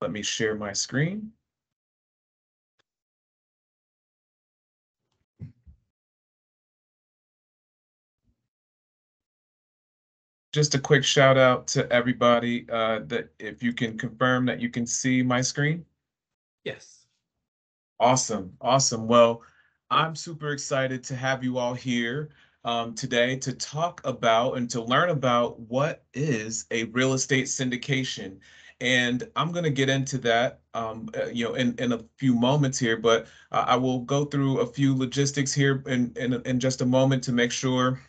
Let me share my screen. Just a quick shout out to everybody uh, that if you can confirm that you can see my screen. Yes. Awesome, awesome. Well, I'm super excited to have you all here um, today to talk about and to learn about what is a real estate syndication. And I'm going to get into that, um, uh, you know, in, in a few moments here, but uh, I will go through a few logistics here in, in, in just a moment to make sure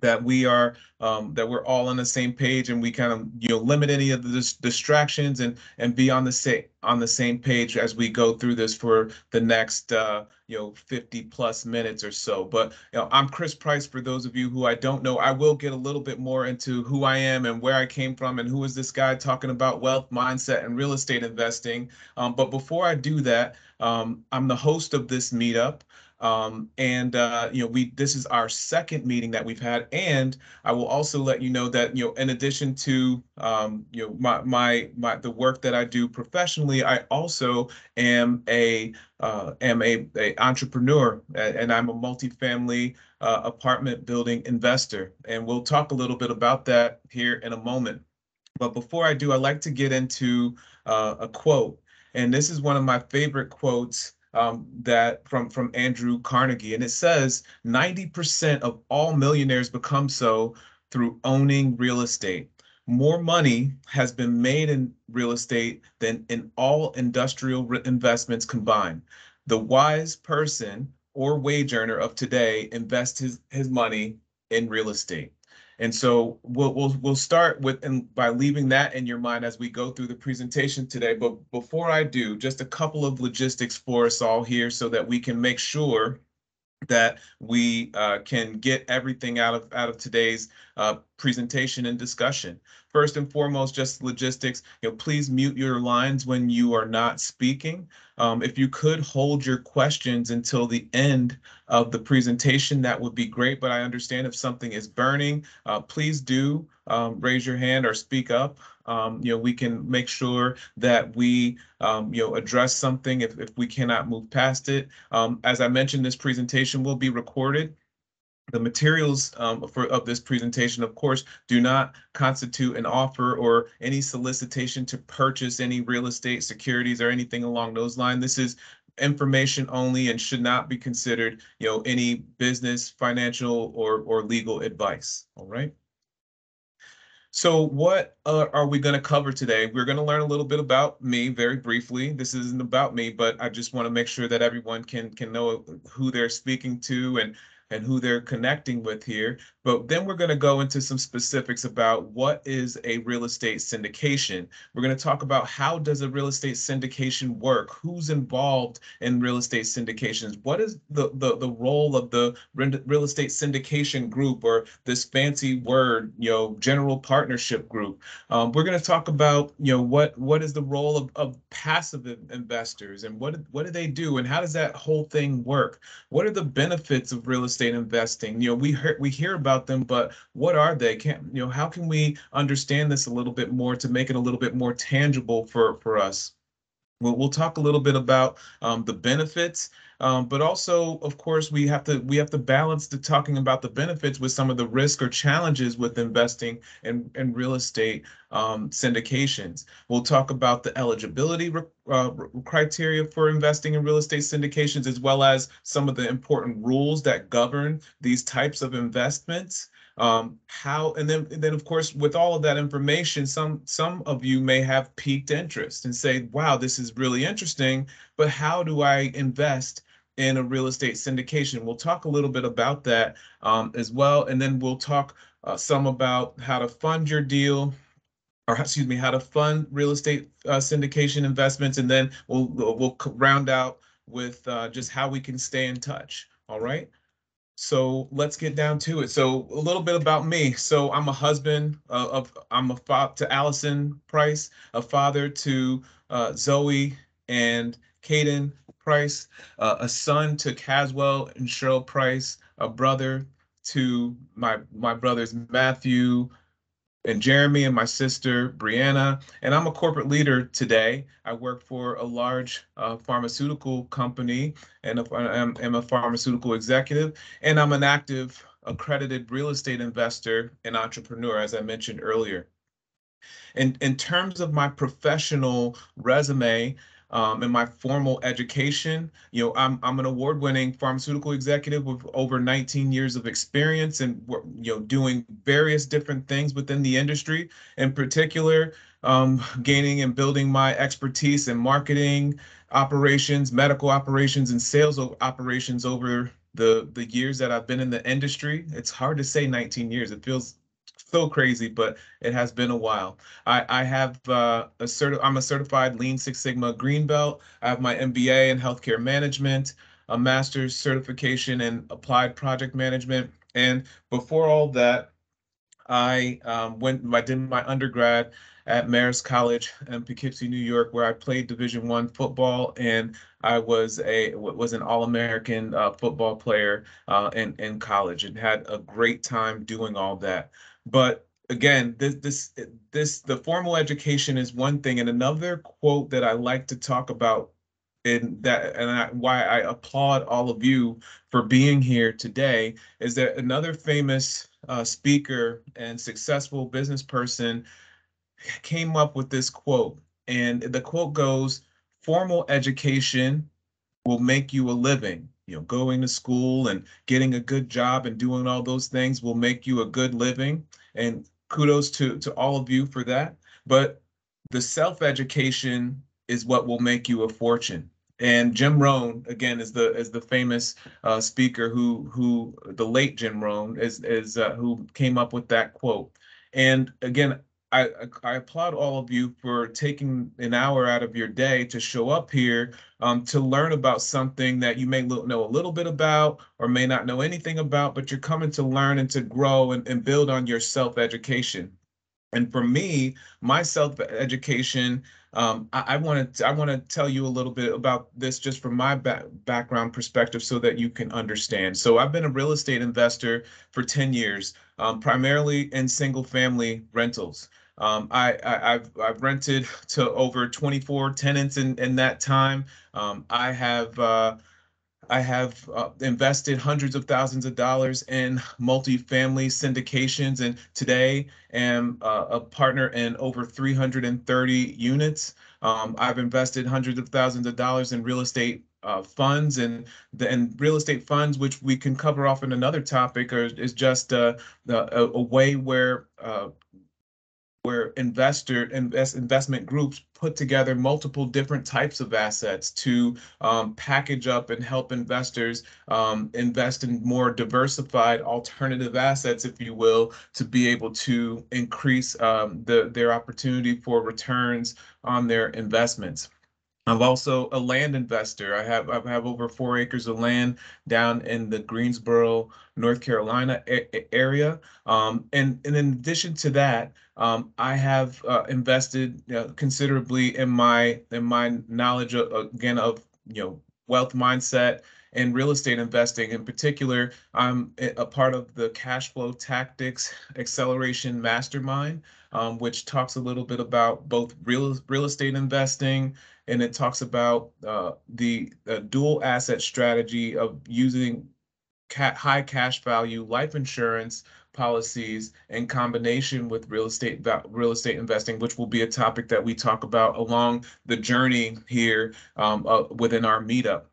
that we are um, that we're all on the same page and we kind of you know limit any of the dis distractions and and be on the same on the same page as we go through this for the next uh, you know 50 plus minutes or so. But you know I'm Chris Price. For those of you who I don't know, I will get a little bit more into who I am and where I came from and who is this guy talking about wealth mindset and real estate investing. Um, but before I do that, um, I'm the host of this meetup. Um, and uh, you know, we this is our second meeting that we've had, and I will also let you know that you know, in addition to um, you know my my my the work that I do professionally, I also am a uh, am a, a entrepreneur, and I'm a multifamily uh, apartment building investor, and we'll talk a little bit about that here in a moment. But before I do, I'd like to get into uh, a quote, and this is one of my favorite quotes um, that from from Andrew Carnegie, and it says 90% of all millionaires become so through owning real estate. More money has been made in real estate than in all industrial investments combined. The wise person or wage earner of today invests his, his money in real estate. And so we'll we'll we'll start with and by leaving that in your mind as we go through the presentation today. But before I do, just a couple of logistics for us all here so that we can make sure that we uh, can get everything out of out of today's uh, presentation and discussion. First and foremost, just logistics. You know, please mute your lines when you are not speaking. Um, if you could hold your questions until the end of the presentation, that would be great. But I understand if something is burning, uh, please do um, raise your hand or speak up. Um, you know, we can make sure that we, um, you know, address something if, if we cannot move past it. Um, as I mentioned, this presentation will be recorded. The materials um, for, of this presentation, of course, do not constitute an offer or any solicitation to purchase any real estate securities or anything along those lines. This is information only and should not be considered, you know, any business, financial, or, or legal advice. All right. So what uh, are we going to cover today? We're going to learn a little bit about me very briefly. This isn't about me, but I just want to make sure that everyone can can know who they're speaking to and and who they're connecting with here. But then we're going to go into some specifics about what is a real estate syndication. We're going to talk about how does a real estate syndication work? Who's involved in real estate syndications? What is the, the, the role of the real estate syndication group or this fancy word, you know, general partnership group? Um, we're going to talk about, you know, what what is the role of, of passive investors and what, what do they do and how does that whole thing work? What are the benefits of real estate investing? You know, we hear, we hear about about them, but what are they? Can you know how can we understand this a little bit more to make it a little bit more tangible for for us? We'll, we'll talk a little bit about um, the benefits, um, but also, of course, we have to we have to balance the talking about the benefits with some of the risk or challenges with investing in, in real estate um, syndications. We'll talk about the eligibility uh, criteria for investing in real estate syndications, as well as some of the important rules that govern these types of investments um, how and then and then of course with all of that information some some of you may have piqued interest and say wow this is really interesting but how do i invest in a real estate syndication? We'll talk a little bit about that um, as well and then we'll talk uh, some about how to fund your deal or excuse me how to fund real estate uh, syndication investments and then we'll we'll round out with uh, just how we can stay in touch. All right so let's get down to it. So a little bit about me. So I'm a husband of I'm a father to Allison Price, a father to uh, Zoe and Caden Price, uh, a son to Caswell and Cheryl Price, a brother to my my brothers Matthew, and Jeremy and my sister Brianna, and I'm a corporate leader today. I work for a large uh, pharmaceutical company, and I'm, a pharmaceutical executive, and I'm an active accredited real estate investor and entrepreneur, as I mentioned earlier. In, in terms of my professional resume, um, in my formal education. You know, I'm I'm an award-winning pharmaceutical executive with over 19 years of experience and you know doing various different things within the industry. In particular, um, gaining and building my expertise in marketing operations, medical operations, and sales operations over the the years that I've been in the industry. It's hard to say 19 years. It feels so crazy, but it has been a while. I, I have uh, a cert. I'm a certified Lean Six Sigma Green Belt. I have my MBA in healthcare management, a master's certification in applied project management, and before all that, I um, went. I did my undergrad at Marist College in Poughkeepsie, New York, where I played Division One football, and I was a was an All American uh, football player uh, in in college, and had a great time doing all that. But again, this this this the formal education is one thing, and another quote that I like to talk about in that and I, why I applaud all of you for being here today is that another famous uh, speaker and successful business person came up with this quote, and the quote goes, "Formal education will make you a living." You know, going to school and getting a good job and doing all those things will make you a good living. And kudos to, to all of you for that. But the self-education is what will make you a fortune. And Jim Rohn, again, is the is the famous uh, speaker who who the late Jim Rohn is is uh, who came up with that quote. And again, I, I applaud all of you for taking an hour out of your day to show up here um, to learn about something that you may know a little bit about or may not know anything about, but you're coming to learn and to grow and, and build on your self-education. And for me, my self-education, um, I, want to I want to tell you a little bit about this just from my ba background perspective, so that you can understand. So I've been a real estate investor for 10 years, um, primarily in single-family rentals. Um, I, I, have I've rented to over 24 tenants in, in that time. Um, I have uh, I have uh, invested hundreds of thousands of dollars in multifamily syndications, and today am uh, a partner in over 330 units. Um, I've invested hundreds of thousands of dollars in real estate uh, funds and the and real estate funds, which we can cover off in another topic, or is just uh, a, a, way where uh, where investor invest investment groups put together multiple different types of assets to um, package up and help investors um, invest in more diversified alternative assets, if you will, to be able to increase um, the, their opportunity for returns on their investments. I'm also a land investor. I have I have over four acres of land down in the Greensboro, North Carolina area. Um, and, and in addition to that, um, I have uh, invested considerably in my in my knowledge of, again of you know wealth mindset and real estate investing. In particular, I'm a part of the Cash Flow Tactics Acceleration Mastermind, um, which talks a little bit about both real real estate investing and it talks about uh, the dual asset strategy of using ca high cash value life insurance policies in combination with real estate real estate investing, which will be a topic that we talk about along the journey here um, uh, within our meetup.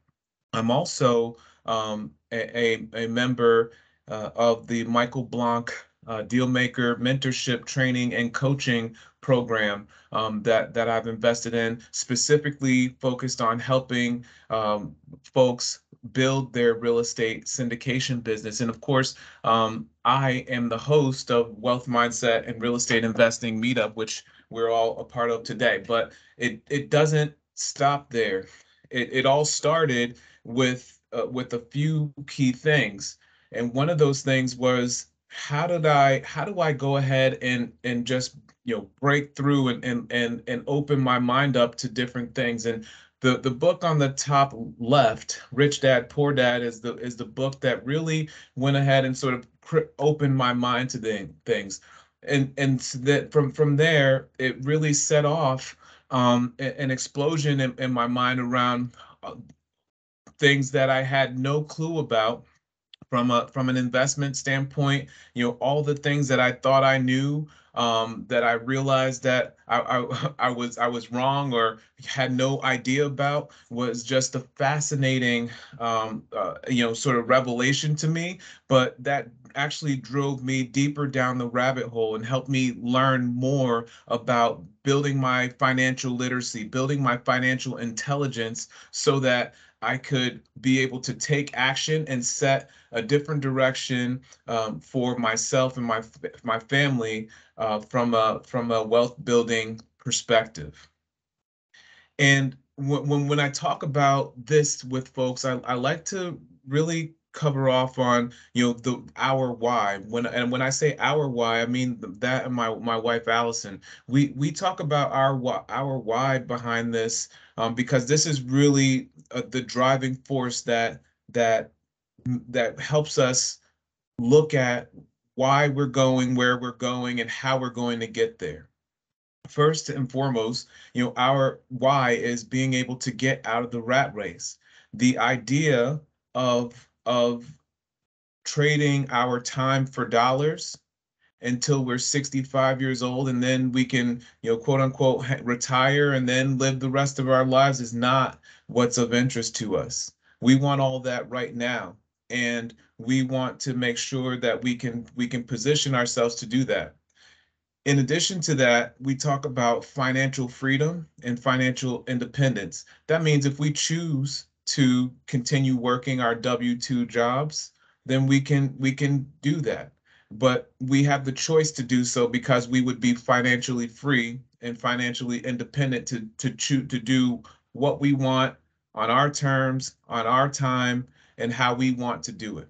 I'm also um, a, a, member uh, of the Michael Blank uh, Dealmaker Mentorship Training and Coaching program um, that that I've invested in, specifically focused on helping um, folks build their real estate syndication business. And of course, um, I am the host of Wealth Mindset and Real Estate Investing Meetup, which we're all a part of today. But it it doesn't stop there. It it all started with uh, with a few key things, and one of those things was how did I how do I go ahead and and just you know break through and and and and open my mind up to different things? And the the book on the top left rich dad poor dad is the is the book that really went ahead and sort of opened my mind to the things. And and that from from there it really set off um, an explosion in, in my mind around uh, things that I had no clue about from a from an investment standpoint you know all the things that i thought i knew um, that i realized that I, I, I was i was wrong or had no idea about was just a fascinating um, uh, you know sort of revelation to me. But that actually drove me deeper down the rabbit hole and helped me learn more about building my financial literacy building my financial intelligence so that I could be able to take action and set a different direction um, for myself and my my family uh, from a from a wealth building perspective. And when when I talk about this with folks, I, I like to really cover off on you know the our why. When and when i say our why i mean that and my my wife allison. We we talk about our our why behind this um, because this is really uh, the driving force that that that helps us look at why we're going where we're going and how we're going to get there. First and foremost you know our why is being able to get out of the rat race. The idea of of trading our time for dollars until we're 65 years old and then we can you know quote unquote retire and then live the rest of our lives is not what's of interest to us. We want all that right now and we want to make sure that we can we can position ourselves to do that. In addition to that we talk about financial freedom and financial independence. That means if we choose to continue working our w2 jobs then we can we can do that but we have the choice to do so because we would be financially free and financially independent to to choose to do what we want on our terms, on our time, and how we want to do it.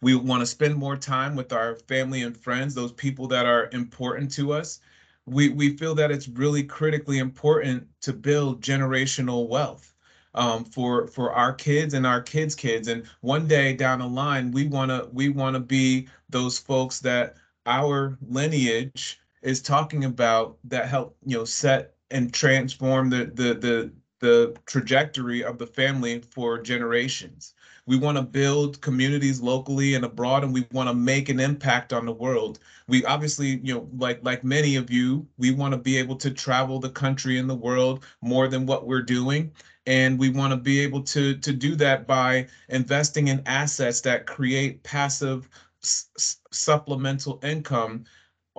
We want to spend more time with our family and friends, those people that are important to us. We, we feel that it's really critically important to build generational wealth um, for for our kids and our kids' kids. And one day down the line, we wanna we wanna be those folks that our lineage is talking about that help you know set and transform the the the the trajectory of the family for generations. We want to build communities locally and abroad, and we want to make an impact on the world. We obviously, you know, like like many of you, we want to be able to travel the country and the world more than what we're doing, and we want to be able to to do that by investing in assets that create passive supplemental income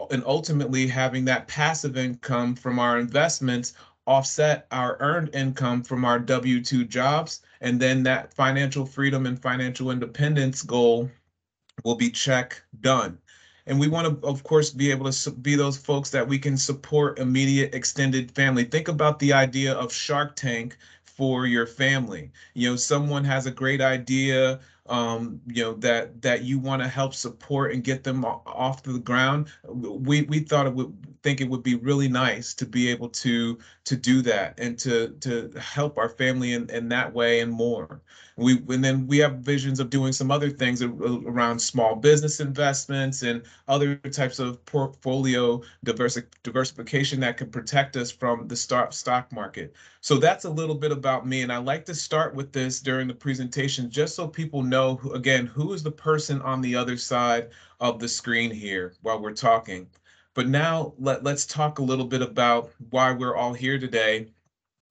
and ultimately having that passive income from our investments offset our earned income from our W 2 jobs. And then that financial freedom and financial independence goal will be check done. And we want to, of course, be able to be those folks that we can support immediate extended family. Think about the idea of Shark Tank for your family. You know, someone has a great idea um, you know that that you want to help support and get them off the ground we we thought it would think it would be really nice to be able to to do that and to to help our family in, in that way and more. We and then we have visions of doing some other things around small business investments and other types of portfolio diversi- diversification that can protect us from the stock stock market. So that's a little bit about me and i like to start with this during the presentation just so people know again who is the person on the other side of the screen here while we're talking but now let, let's talk a little bit about why we're all here today,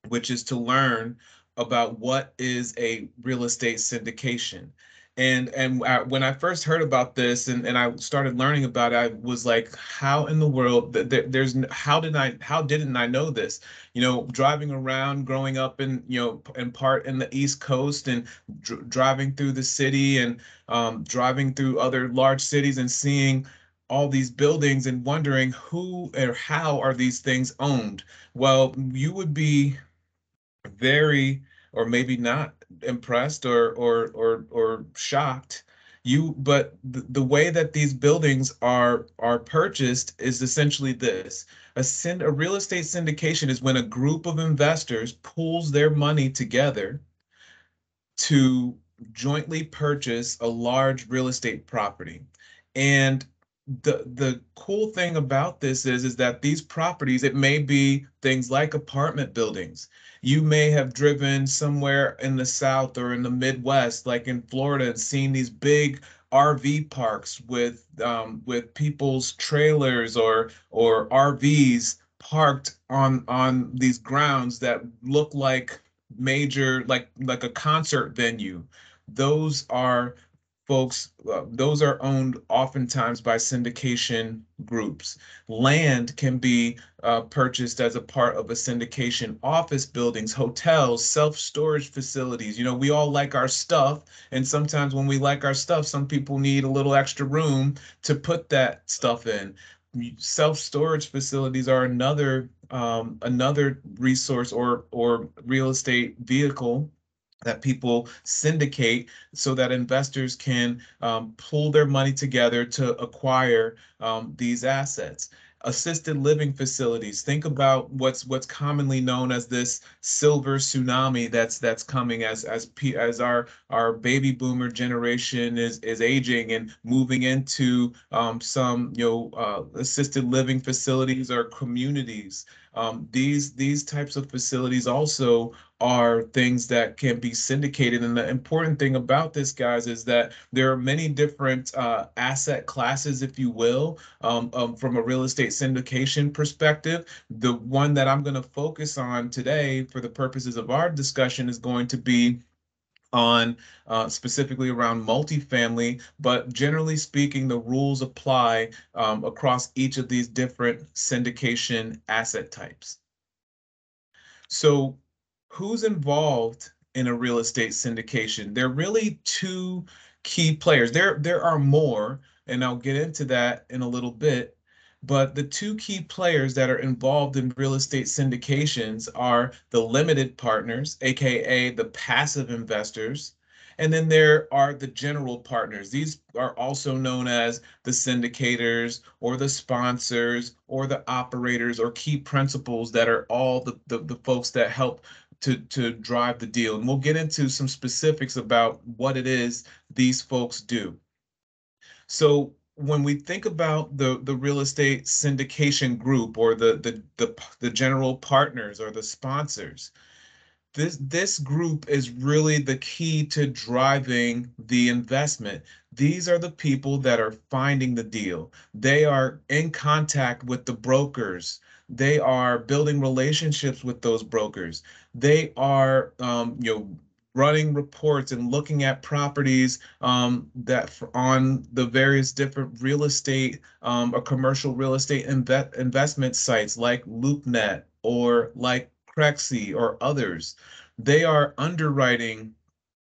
which is to learn about what is a real estate syndication. And and when I first heard about this and, and I started learning about it, I was like, how in the world there's how did I how didn't I know this? You know, driving around, growing up in you know in part in the East Coast and dr- driving through the city and um, driving through other large cities and seeing all these buildings and wondering who or how are these things owned. Well, you would be very or maybe not impressed or or or or shocked. You but the, way that these buildings are are purchased is essentially this. A synd, a real estate syndication is when a group of investors pools their money together to jointly purchase a large real estate property. And the the cool thing about this is is that these properties it may be things like apartment buildings. You may have driven somewhere in the south or in the midwest like in florida and seen these big rv parks with um, with people's trailers or or rvs parked on on these grounds that look like major like like a concert venue. Those are folks, uh, those are owned oftentimes by syndication groups. Land can be uh, purchased as a part of a syndication, office buildings, hotels, self-storage facilities. You know, we all like our stuff. And sometimes when we like our stuff, some people need a little extra room to put that stuff in. Self-storage facilities are another um, another resource or or real estate vehicle that people syndicate so that investors can um, pull their money together to acquire um, these assets. Assisted living facilities think about what's what's commonly known as this silver tsunami that's that's coming as as P, as our our baby boomer generation is is aging and moving into um, some you know uh, assisted living facilities or communities. Um, these these types of facilities also are things that can be syndicated. And the important thing about this, guys, is that there are many different uh, asset classes, if you will, um, um, from a real estate syndication perspective. The one that I'm going to focus on today for the purposes of our discussion is going to be on uh, specifically around multifamily, but generally speaking, the rules apply um, across each of these different syndication asset types. So who's involved in a real estate syndication? There are really two key players. There, there are more, and I'll get into that in a little bit. But the two key players that are involved in real estate syndications are the limited partners, aka the passive investors, and then there are the general partners. These are also known as the syndicators or the sponsors or the operators or key principals that are all the, the, the folks that help to, to drive the deal. And we'll get into some specifics about what it is these folks do. So when we think about the, the real estate syndication group or the, the, the, the general partners or the sponsors, this this group is really the key to driving the investment these are the people that are finding the deal they are in contact with the brokers they are building relationships with those brokers they are um, you know running reports and looking at properties um, that on the various different real estate um, or commercial real estate inve investment sites like LoopNet or like Crexi or others, they are underwriting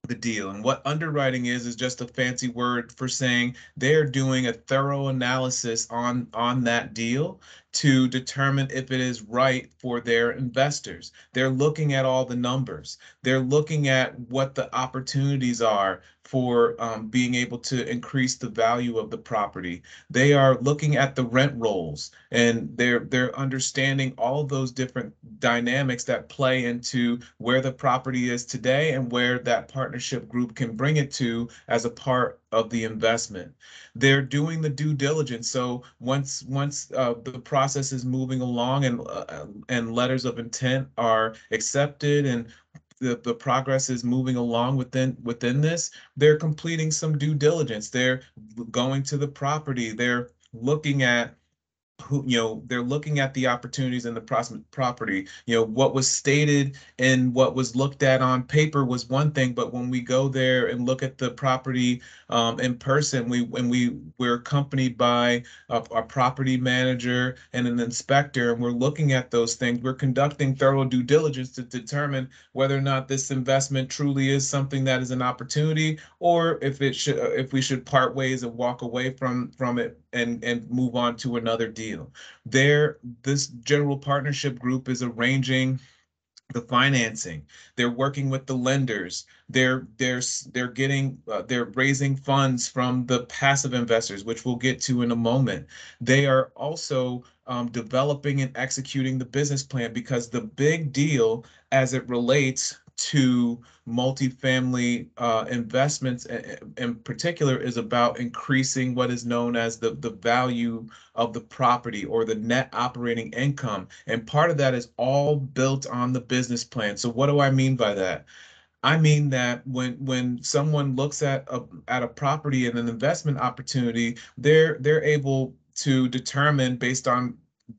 the deal. And what underwriting is is just a fancy word for saying they're doing a thorough analysis on on that deal to determine if it is right for their investors. They're looking at all the numbers. They're looking at what the opportunities are for um, being able to increase the value of the property. They are looking at the rent rolls and they're they're understanding all those different dynamics that play into where the property is today and where that partnership group can bring it to as a part of the investment. They're doing the due diligence. So once once uh, the process is moving along and uh, and letters of intent are accepted and the, the progress is moving along within within this, they're completing some due diligence. They're going to the property. They're looking at who you know they're looking at the opportunities in the property. You know what was stated and what was looked at on paper was one thing but when we go there and look at the property um, in person we when we we're accompanied by a, a, property manager and an inspector and we're looking at those things we're conducting thorough due diligence to determine whether or not this investment truly is something that is an opportunity or if it should if we should part ways and walk away from from it and and move on to another deal. There, this general partnership group is arranging the financing. They're working with the lenders. They're they're they're getting uh, they're raising funds from the passive investors, which we'll get to in a moment. They are also um, developing and executing the business plan because the big deal as it relates to multifamily uh, investments in particular is about increasing what is known as the, the value of the property or the net operating income. And part of that is all built on the business plan. So what do I mean by that? I mean that when when someone looks at a at a property and an investment opportunity, they're they're able to determine based on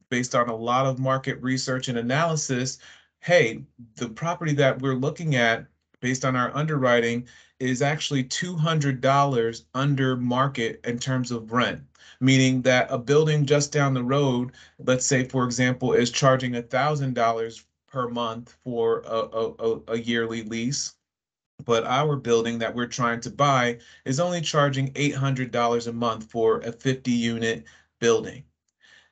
based on a lot of market research and analysis, hey, the property that we're looking at based on our underwriting is actually $200 under market in terms of rent, meaning that a building just down the road, let's say, for example, is charging $1,000 per month for a, a, a yearly lease. But our building that we're trying to buy is only charging $800 a month for a 50 unit building.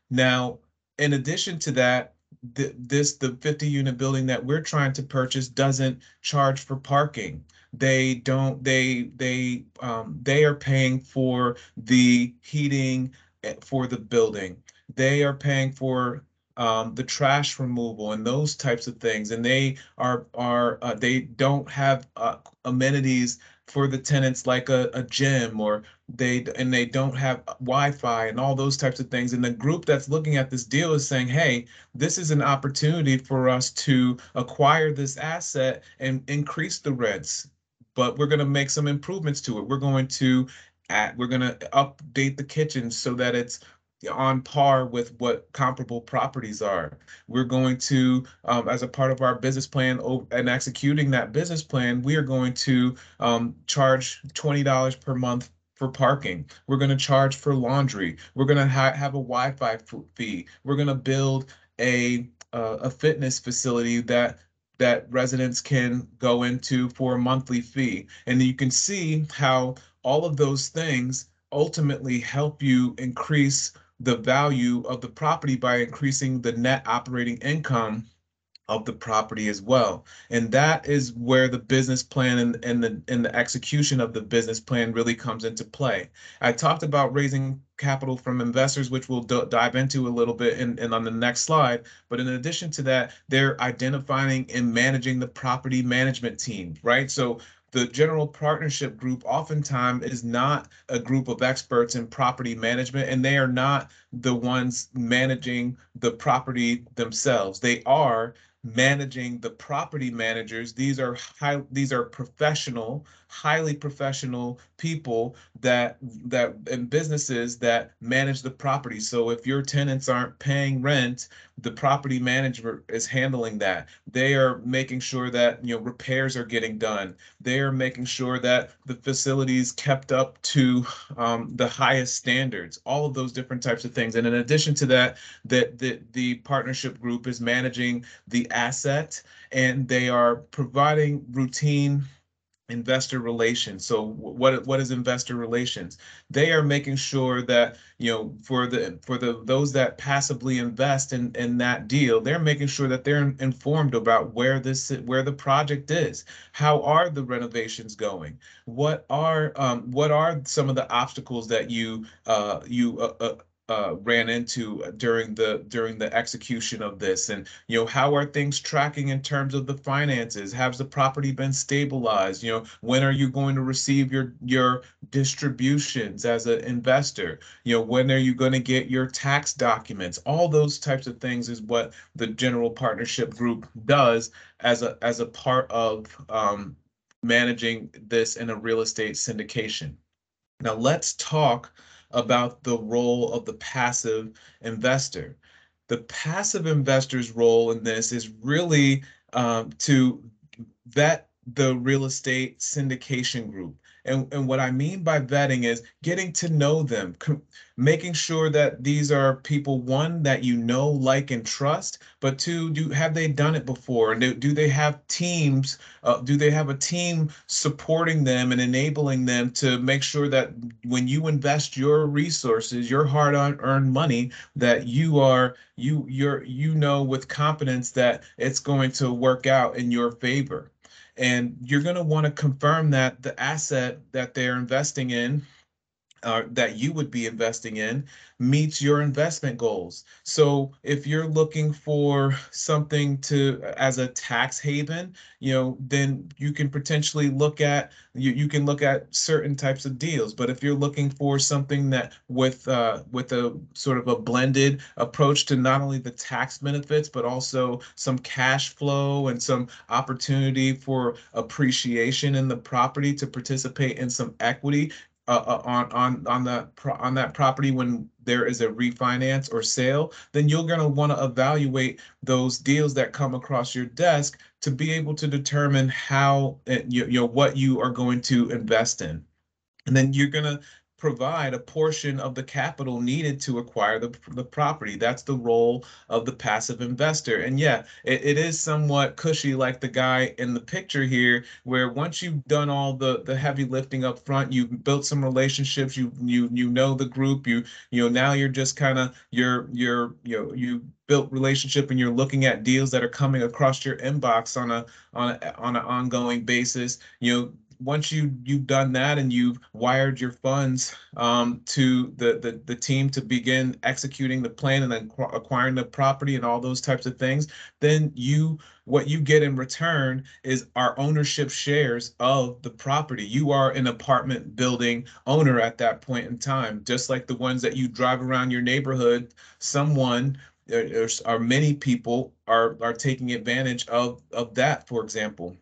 Now, in addition to that, the, this the 50 unit building that we're trying to purchase doesn't charge for parking. They don't they they um, they are paying for the heating eh, for the building. They are paying for um, the trash removal and those types of things. And they are are uh, they don't have uh, amenities for the tenants like a, a gym or they and they don't have Wi-Fi and all those types of things. And the group that's looking at this deal is saying, hey, this is an opportunity for us to acquire this asset and increase the rents. But we're going to make some improvements to it. We're going to at, we're going to update the kitchen so that it's on par with what comparable properties are. We're going to, um, as a part of our business plan and executing that business plan, we are going to um, charge $20 per month for parking. We're going to charge for laundry. We're going to ha have a Wi-Fi fee. We're going to build a uh, a fitness facility that that residents can go into for a monthly fee. And you can see how all of those things ultimately help you increase the value of the property by increasing the net operating income of the property as well. And that is where the business plan and, and the and the execution of the business plan really comes into play. I talked about raising capital from investors, which we'll dive into a little bit in on the next slide. But in addition to that, they're identifying and managing the property management team, right? So the general partnership group oftentimes is not a group of experts in property management and they are not the ones managing the property themselves. They are managing the property managers. These are high these are professional highly professional people that that and businesses that manage the property. So if your tenants aren't paying rent the property manager is handling that. They are making sure that you know repairs are getting done. They are making sure that the facilities kept up to um, the highest standards all of those different types of things. And in addition to that that the, the partnership group is managing the asset and they are providing routine investor relations. So what what is investor relations? They are making sure that you know for the for the those that passively invest in in that deal they're making sure that they're informed about where this where the project is. How are the renovations going? What are um, what are some of the obstacles that you uh, you uh, uh, uh, ran into during the during the execution of this. And you know how are things tracking in terms of the finances? Has the property been stabilized? You know when are you going to receive your your distributions as an investor? You know when are you going to get your tax documents? All those types of things is what the general partnership group does as a as a part of um, managing this in a real estate syndication. Now let's talk about the role of the passive investor. The passive investor's role in this is really um, to vet the real estate syndication group. And, and what I mean by vetting is getting to know them, making sure that these are people, one, that you know, like, and trust, but two, do have they done it before? And do, do they have teams? Uh, do they have a team supporting them and enabling them to make sure that when you invest your resources, your hard-earned money, that you are you you're you know with confidence that it's going to work out in your favor and you're going to want to confirm that the asset that they're investing in uh, that you would be investing in meets your investment goals. So if you're looking for something to as a tax haven, you know, then you can potentially look at you, you can look at certain types of deals. But if you're looking for something that with uh, with a sort of a blended approach to not only the tax benefits but also some cash flow and some opportunity for appreciation in the property to participate in some equity, uh, uh, on on on that on that property when there is a refinance or sale, then you're going to want to evaluate those deals that come across your desk to be able to determine how you, you know what you are going to invest in. And then you're going to provide a portion of the capital needed to acquire the, the property. That's the role of the passive investor. And yeah, it, it is somewhat cushy like the guy in the picture here, where once you've done all the, the heavy lifting up front, you've built some relationships, you you you know the group, you you know now you're just kind of you're you're you know you built relationship and you're looking at deals that are coming across your inbox on a on a, on an ongoing basis you know once you you've done that and you've wired your funds um, to the, the the team to begin executing the plan and then acquiring the property and all those types of things, then you what you get in return is our ownership shares of the property. You are an apartment building owner at that point in time, just like the ones that you drive around your neighborhood. Someone there are many people are are taking advantage of of that, for example.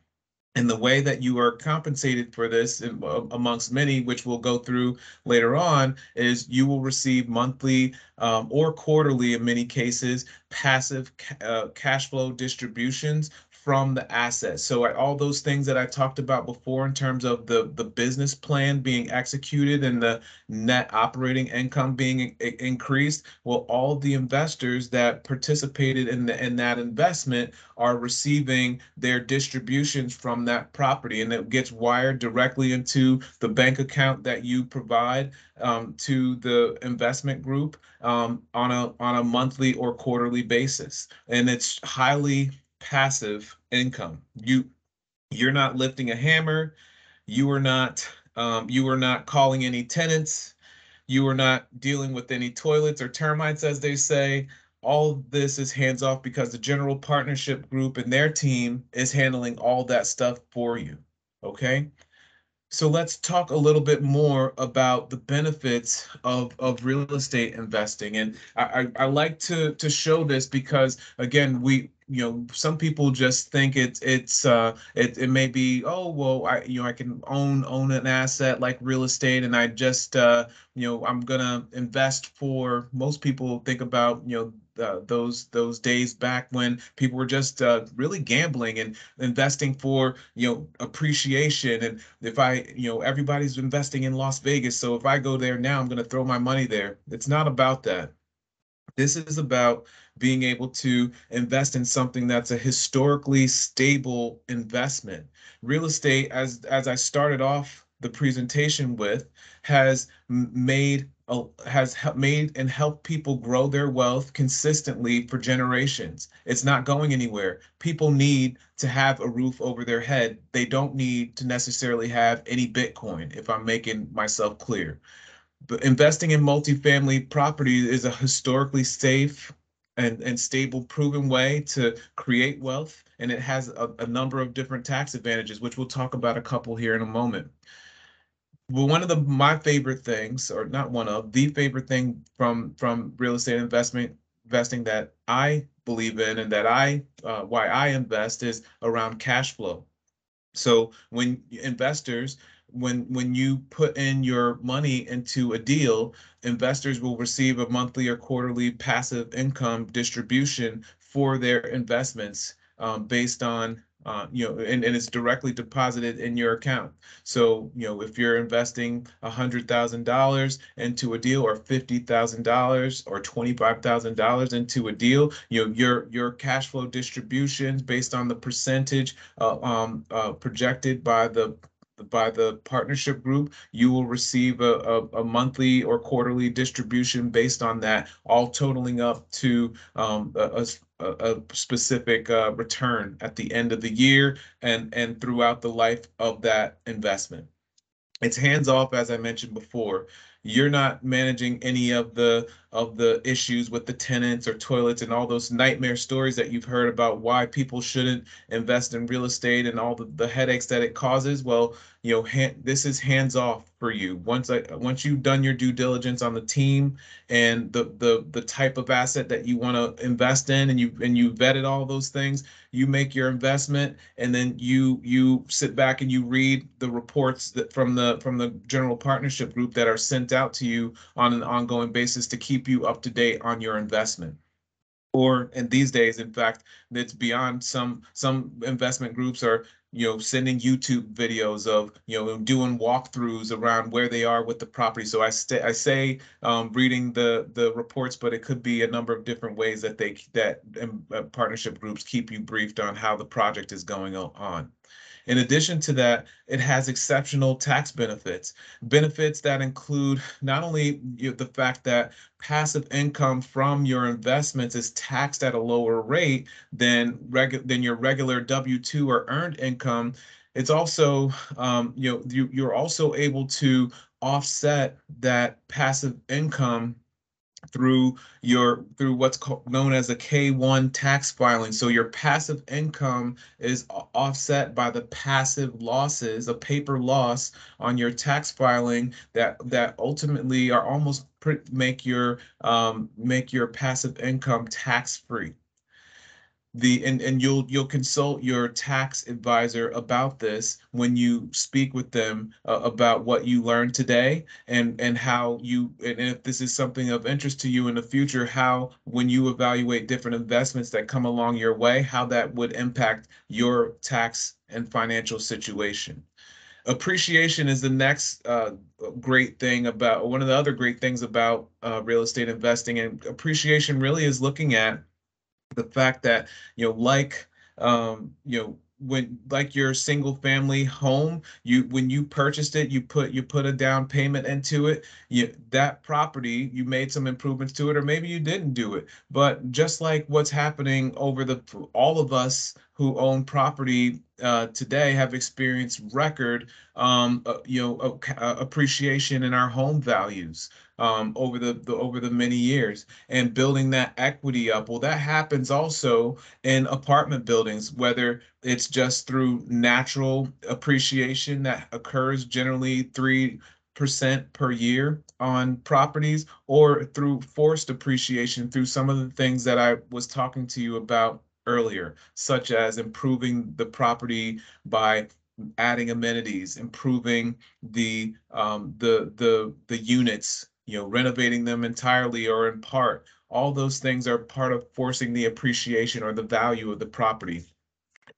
And the way that you are compensated for this, amongst many, which we'll go through later on, is you will receive monthly um, or quarterly, in many cases, passive uh, cash flow distributions from the assets. So all those things that I talked about before in terms of the, the business plan being executed and the net operating income being increased, well, all the investors that participated in, the, in that investment are receiving their distributions from that property and it gets wired directly into the bank account that you provide um, to the investment group um, on a on a monthly or quarterly basis. And it's highly passive income. You you're not lifting a hammer. You are not um, you are not calling any tenants. You are not dealing with any toilets or termites, as they say. All this is hands off because the general partnership group and their team is handling all that stuff for you. Okay. So let's talk a little bit more about the benefits of, of real estate investing. And I, I, I like to, to show this because again, we you know some people just think it's it's uh it, it may be oh well i you know i can own own an asset like real estate and i just uh you know i'm gonna invest for most people think about you know uh, those those days back when people were just uh, really gambling and investing for you know appreciation and if i you know everybody's investing in las vegas so if i go there now i'm going to throw my money there. It's not about that this is about being able to invest in something that's a historically stable investment. Real estate, as as I started off the presentation with, has made has made and helped people grow their wealth consistently for generations. It's not going anywhere. People need to have a roof over their head. They don't need to necessarily have any Bitcoin, if I'm making myself clear. But investing in multifamily property is a historically safe and, and stable, proven way to create wealth. And it has a, a number of different tax advantages, which we'll talk about a couple here in a moment. Well, one of the my favorite things, or not one of the favorite thing from from real estate investment investing that I believe in and that I uh, why I invest is around cash flow. So when investors when when you put in your money into a deal, investors will receive a monthly or quarterly passive income distribution for their investments um, based on uh, you know, and, and it's directly deposited in your account. So, you know, if you're investing a hundred thousand dollars into a deal or fifty thousand dollars or twenty-five thousand dollars into a deal, you know, your your cash flow distributions based on the percentage uh, um, uh, projected by the by the partnership group, you will receive a, a, a, monthly or quarterly distribution based on that, all totaling up to um, a, a, specific uh, return at the end of the year and, and throughout the life of that investment. It's hands off, as I mentioned before. You're not managing any of the of the issues with the tenants or toilets and all those nightmare stories that you've heard about why people shouldn't invest in real estate and all the, the headaches that it causes? Well you know hand, this is hands off for you. Once i once you've done your due diligence on the team and the the the type of asset that you want to invest in and you and you vetted all those things you make your investment and then you you sit back and you read the reports that from the from the general partnership group that are sent out to you on an ongoing basis to keep you up to date on your investment. Or in these days in fact it's beyond some some investment groups are you know sending youtube videos of you know doing walkthroughs around where they are with the property. So i stay i say um, reading the the reports but it could be a number of different ways that they that um, uh, partnership groups keep you briefed on how the project is going on in addition to that, it has exceptional tax benefits, benefits that include not only the fact that passive income from your investments is taxed at a lower rate than regu- than your regular W-2 or earned income, it's also um, you know you, you're also able to offset that passive income through your through what's called, known as a K1 tax filing. So your passive income is offset by the passive losses, a paper loss on your tax filing that that ultimately are almost make your um, make your passive income tax free the and, and you'll you'll consult your tax advisor about this when you speak with them uh, about what you learned today and and how you and if this is something of interest to you in the future how when you evaluate different investments that come along your way how that would impact your tax and financial situation. Appreciation is the next uh, great thing about one of the other great things about uh, real estate investing and appreciation really is looking at the fact that you know like um you know when like your single family home you when you purchased it you put you put a down payment into it you that property you made some improvements to it or maybe you didn't do it. But just like what's happening over the all of us who own property uh, today have experienced record um, uh, you know uh, appreciation in our home values um, over the, the over the many years and building that equity up. Well, that happens also in apartment buildings, whether it's just through natural appreciation that occurs generally three percent per year on properties or through forced appreciation through some of the things that I was talking to you about earlier, such as improving the property by adding amenities, improving the um, the the the units you know, renovating them entirely or in part. All those things are part of forcing the appreciation or the value of the property.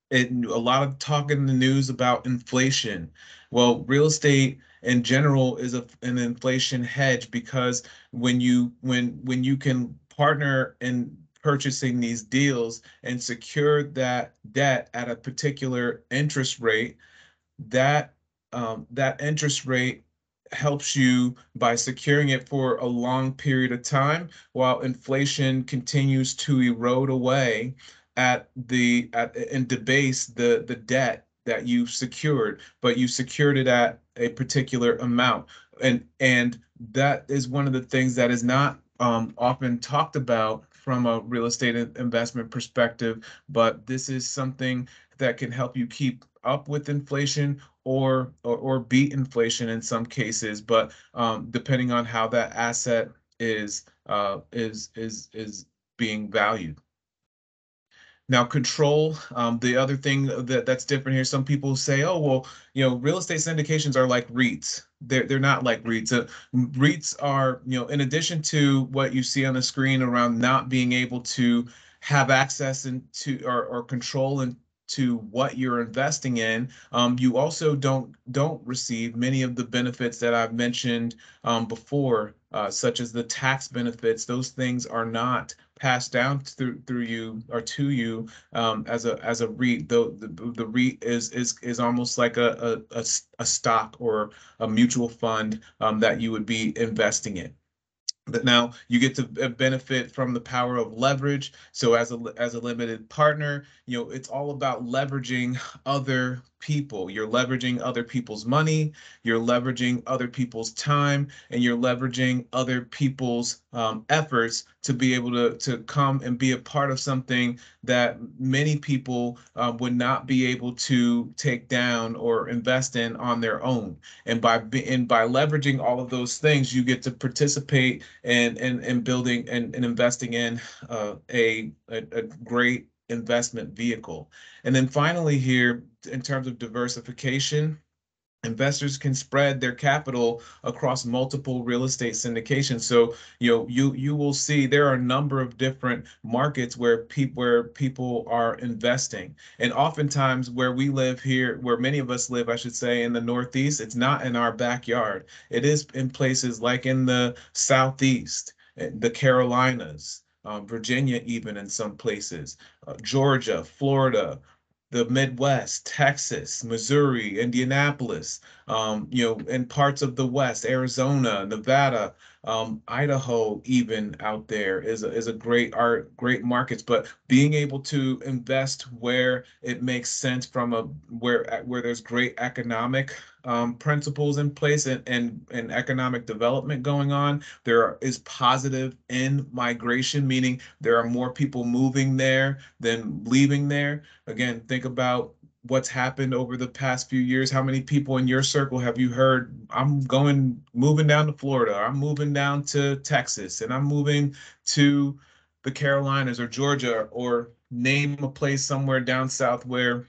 It, a lot of talk in the news about inflation. Well, real estate in general is a, an inflation hedge because when you when when you can partner in purchasing these deals and secure that debt at a particular interest rate, that um, that interest rate helps you by securing it for a long period of time while inflation continues to erode away at the at and debase the the debt that you've secured but you secured it at a particular amount. And and that is one of the things that is not um, often talked about from a real estate investment perspective but this is something that can help you keep up with inflation or, or, or beat inflation in some cases, but um, depending on how that asset is uh, is is is being valued. Now, control, um, the other thing that, that's different here, some people say, oh, well, you know, real estate syndications are like REITs. They're, they're not like REITs. Uh, REITs are, you know, in addition to what you see on the screen around not being able to have access into or, or control and to what you're investing in, um, you also don't don't receive many of the benefits that I've mentioned um, before, uh, such as the tax benefits. Those things are not passed down through through you or to you um, as a as a REIT. The, the the REIT is is is almost like a a, a stock or a mutual fund um, that you would be investing in but now you get to benefit from the power of leverage so as a as a limited partner you know it's all about leveraging other people. You're leveraging other people's money, you're leveraging other people's time, and you're leveraging other people's um, efforts to be able to, to come and be a part of something that many people uh, would not be able to take down or invest in on their own. And by and by leveraging all of those things, you get to participate in in, in building and, and investing in uh, a, a, a great investment vehicle. And then finally here, in terms of diversification, investors can spread their capital across multiple real estate syndications. So you know you you will see there are a number of different markets where people where people are investing. And oftentimes where we live here where many of us live i should say in the northeast it's not in our backyard. It is in places like in the southeast eh, the carolinas um, Virginia, even in some places, uh, Georgia, Florida, the Midwest, Texas, Missouri, Indianapolis, um, you know, in parts of the West, Arizona, Nevada, um, Idaho, even out there is a, is a great art, great markets. But being able to invest where it makes sense from a where where there's great economic um, principles in place and, and, and economic development going on. There is positive in migration, meaning there are more people moving there than leaving there. Again, think about what's happened over the past few years. How many people in your circle have you heard? I'm going, moving down to Florida, I'm moving down to Texas, and I'm moving to the Carolinas or Georgia, or name a place somewhere down south where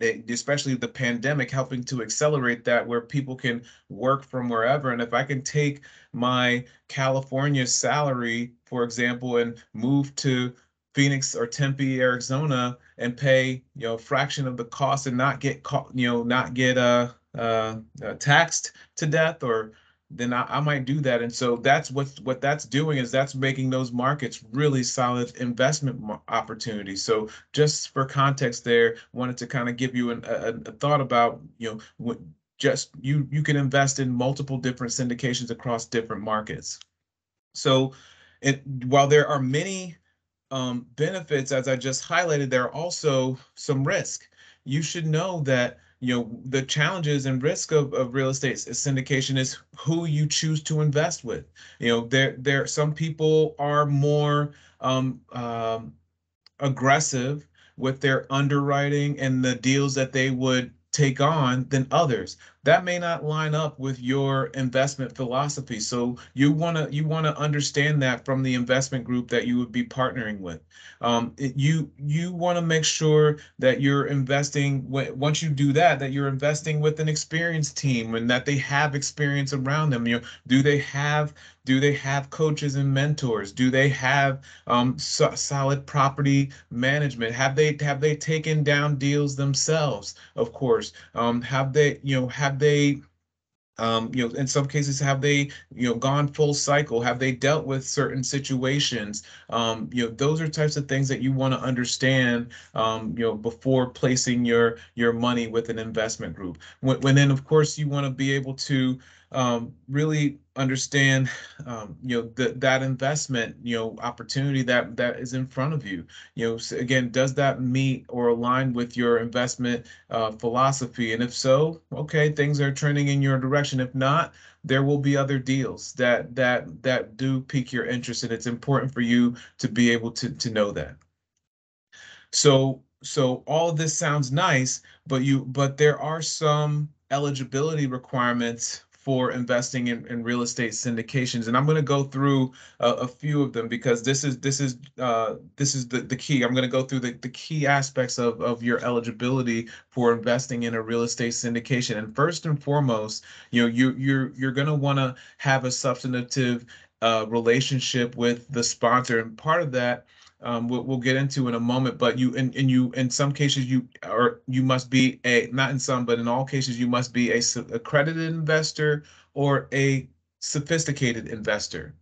especially the pandemic helping to accelerate that where people can work from wherever. And if i can take my california salary for example and move to phoenix or tempe arizona and pay you know a fraction of the cost and not get caught you know not get uh, uh, uh taxed to death or then I, I, might do that. And so that's what what that's doing is that's making those markets really solid investment opportunities. So just for context, there wanted to kind of give you an, a, a, thought about you know what just you you can invest in multiple different syndications across different markets. So it, while there are many um, benefits, as I just highlighted, there are also some risk. You should know that you know the challenges and risk of, of real estate syndication is who you choose to invest with. You know there there some people are more um, um, aggressive with their underwriting and the deals that they would take on than others that may not line up with your investment philosophy. So you want to you want to understand that from the investment group that you would be partnering with. Um, it, you you want to make sure that you're investing once you do that that you're investing with an experienced team and that they have experience around them. You know do they have do they have coaches and mentors? Do they have um, so, solid property management? Have they have they taken down deals themselves? Of course. Um, have they you know have they um, you know, in some cases, have they, you know, gone full cycle? Have they dealt with certain situations? Um, you know, those are types of things that you want to understand, um, you know, before placing your your money with an investment group. When, when then, of course, you want to be able to um, really understand um, you know that that investment you know opportunity that that is in front of you. You know again does that meet or align with your investment uh, philosophy? And if so okay things are trending in your direction. If not there will be other deals that that that do pique your interest and it's important for you to be able to to know that. So so all this sounds nice but you but there are some eligibility requirements for investing in, in real estate syndications. And i'm going to go through a, a, few of them because this is this is uh, this is the, the key. I'm going to go through the, the key aspects of, of your eligibility for investing in a real estate syndication. And first and foremost you know you you're you're going to want to have a substantive uh, relationship with the sponsor. And part of that um, we'll, we'll get into in a moment. But you, and, and you, in some cases, you or you must be a not in some, but in all cases, you must be a accredited investor or a sophisticated investor.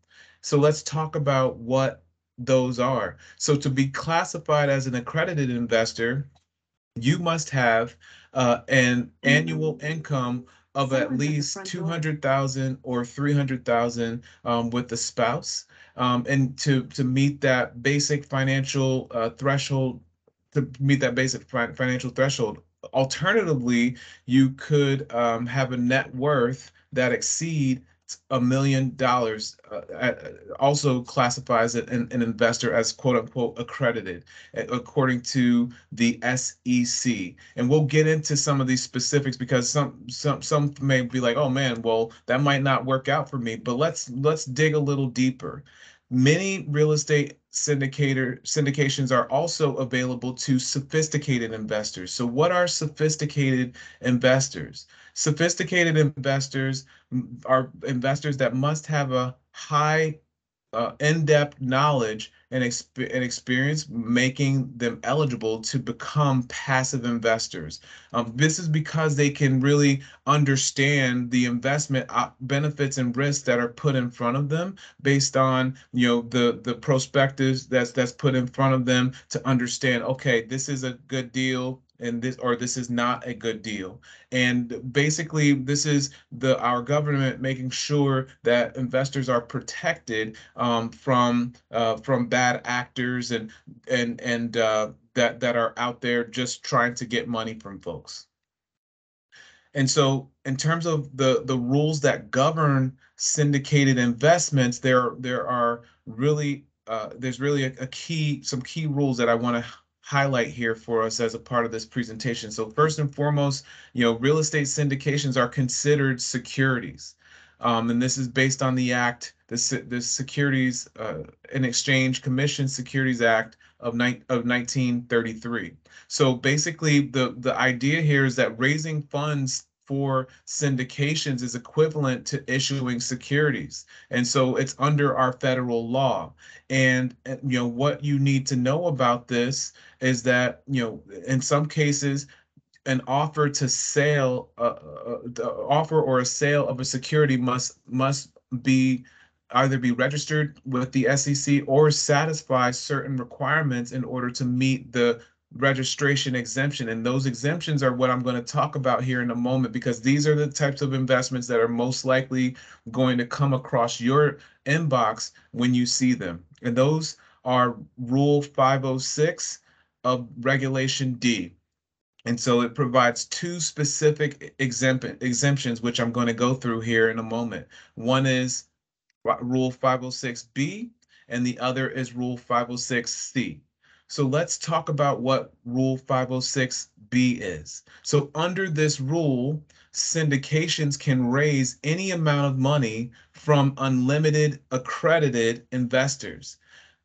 So let's talk about what those are. So to be classified as an accredited investor, you must have uh, an annual income of at least 200,000 or 300,000 um, with the spouse um, and to to meet that basic financial uh, threshold to meet that basic fi financial threshold. Alternatively, you could um, have a net worth that exceed a million dollars uh, also classifies an, an investor as quote unquote accredited according to the SEC. And we'll get into some of these specifics because some some some may be like, oh man, well that might not work out for me. But let's let's dig a little deeper. Many real estate syndicator syndications are also available to sophisticated investors. So what are sophisticated investors? Sophisticated investors are investors that must have a high uh, in-depth knowledge and, exp and, experience making them eligible to become passive investors. Um, this is because they can really understand the investment uh, benefits and risks that are put in front of them based on you know the the prospectus that's that's put in front of them to understand okay this is a good deal and this or this is not a good deal. And basically this is the our government making sure that investors are protected um, from uh, from bad actors and and and uh, that that are out there just trying to get money from folks. And so in terms of the the rules that govern syndicated investments there there are really uh, there's really a, a key some key rules that I want to highlight here for us as a part of this presentation. So first and foremost, you know, real estate syndications are considered securities. Um, and this is based on the act, the, the Securities uh, and Exchange Commission Securities Act of, ni of 1933. So basically, the, the idea here is that raising funds for syndications is equivalent to issuing securities. And so it's under our federal law. And, you know, what you need to know about this is that, you know, in some cases, an offer to sale, uh, uh, offer or a sale of a security must must be either be registered with the SEC or satisfy certain requirements in order to meet the registration exemption. And those exemptions are what I'm going to talk about here in a moment because these are the types of investments that are most likely going to come across your inbox when you see them. And those are Rule 506 of Regulation D. And so it provides two specific exempt, exemptions, which I'm going to go through here in a moment. One is Rule 506B, and the other is Rule 506C. So let's talk about what Rule 506B is. So under this rule, syndications can raise any amount of money from unlimited accredited investors.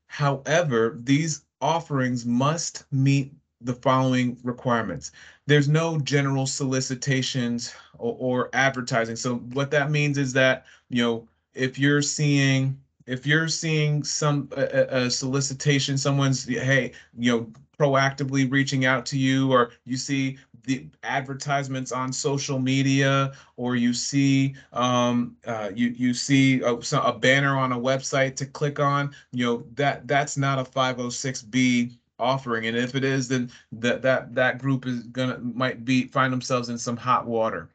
However, these offerings must meet the following requirements. There's no general solicitations or, or advertising. So what that means is that, you know, if you're seeing if you're seeing some a, a solicitation, someone's hey, you know, proactively reaching out to you, or you see the advertisements on social media, or you see um, uh, you you see a, a banner on a website to click on, you know, that that's not a 506b offering. And if it is then that that that group is gonna might be find themselves in some hot water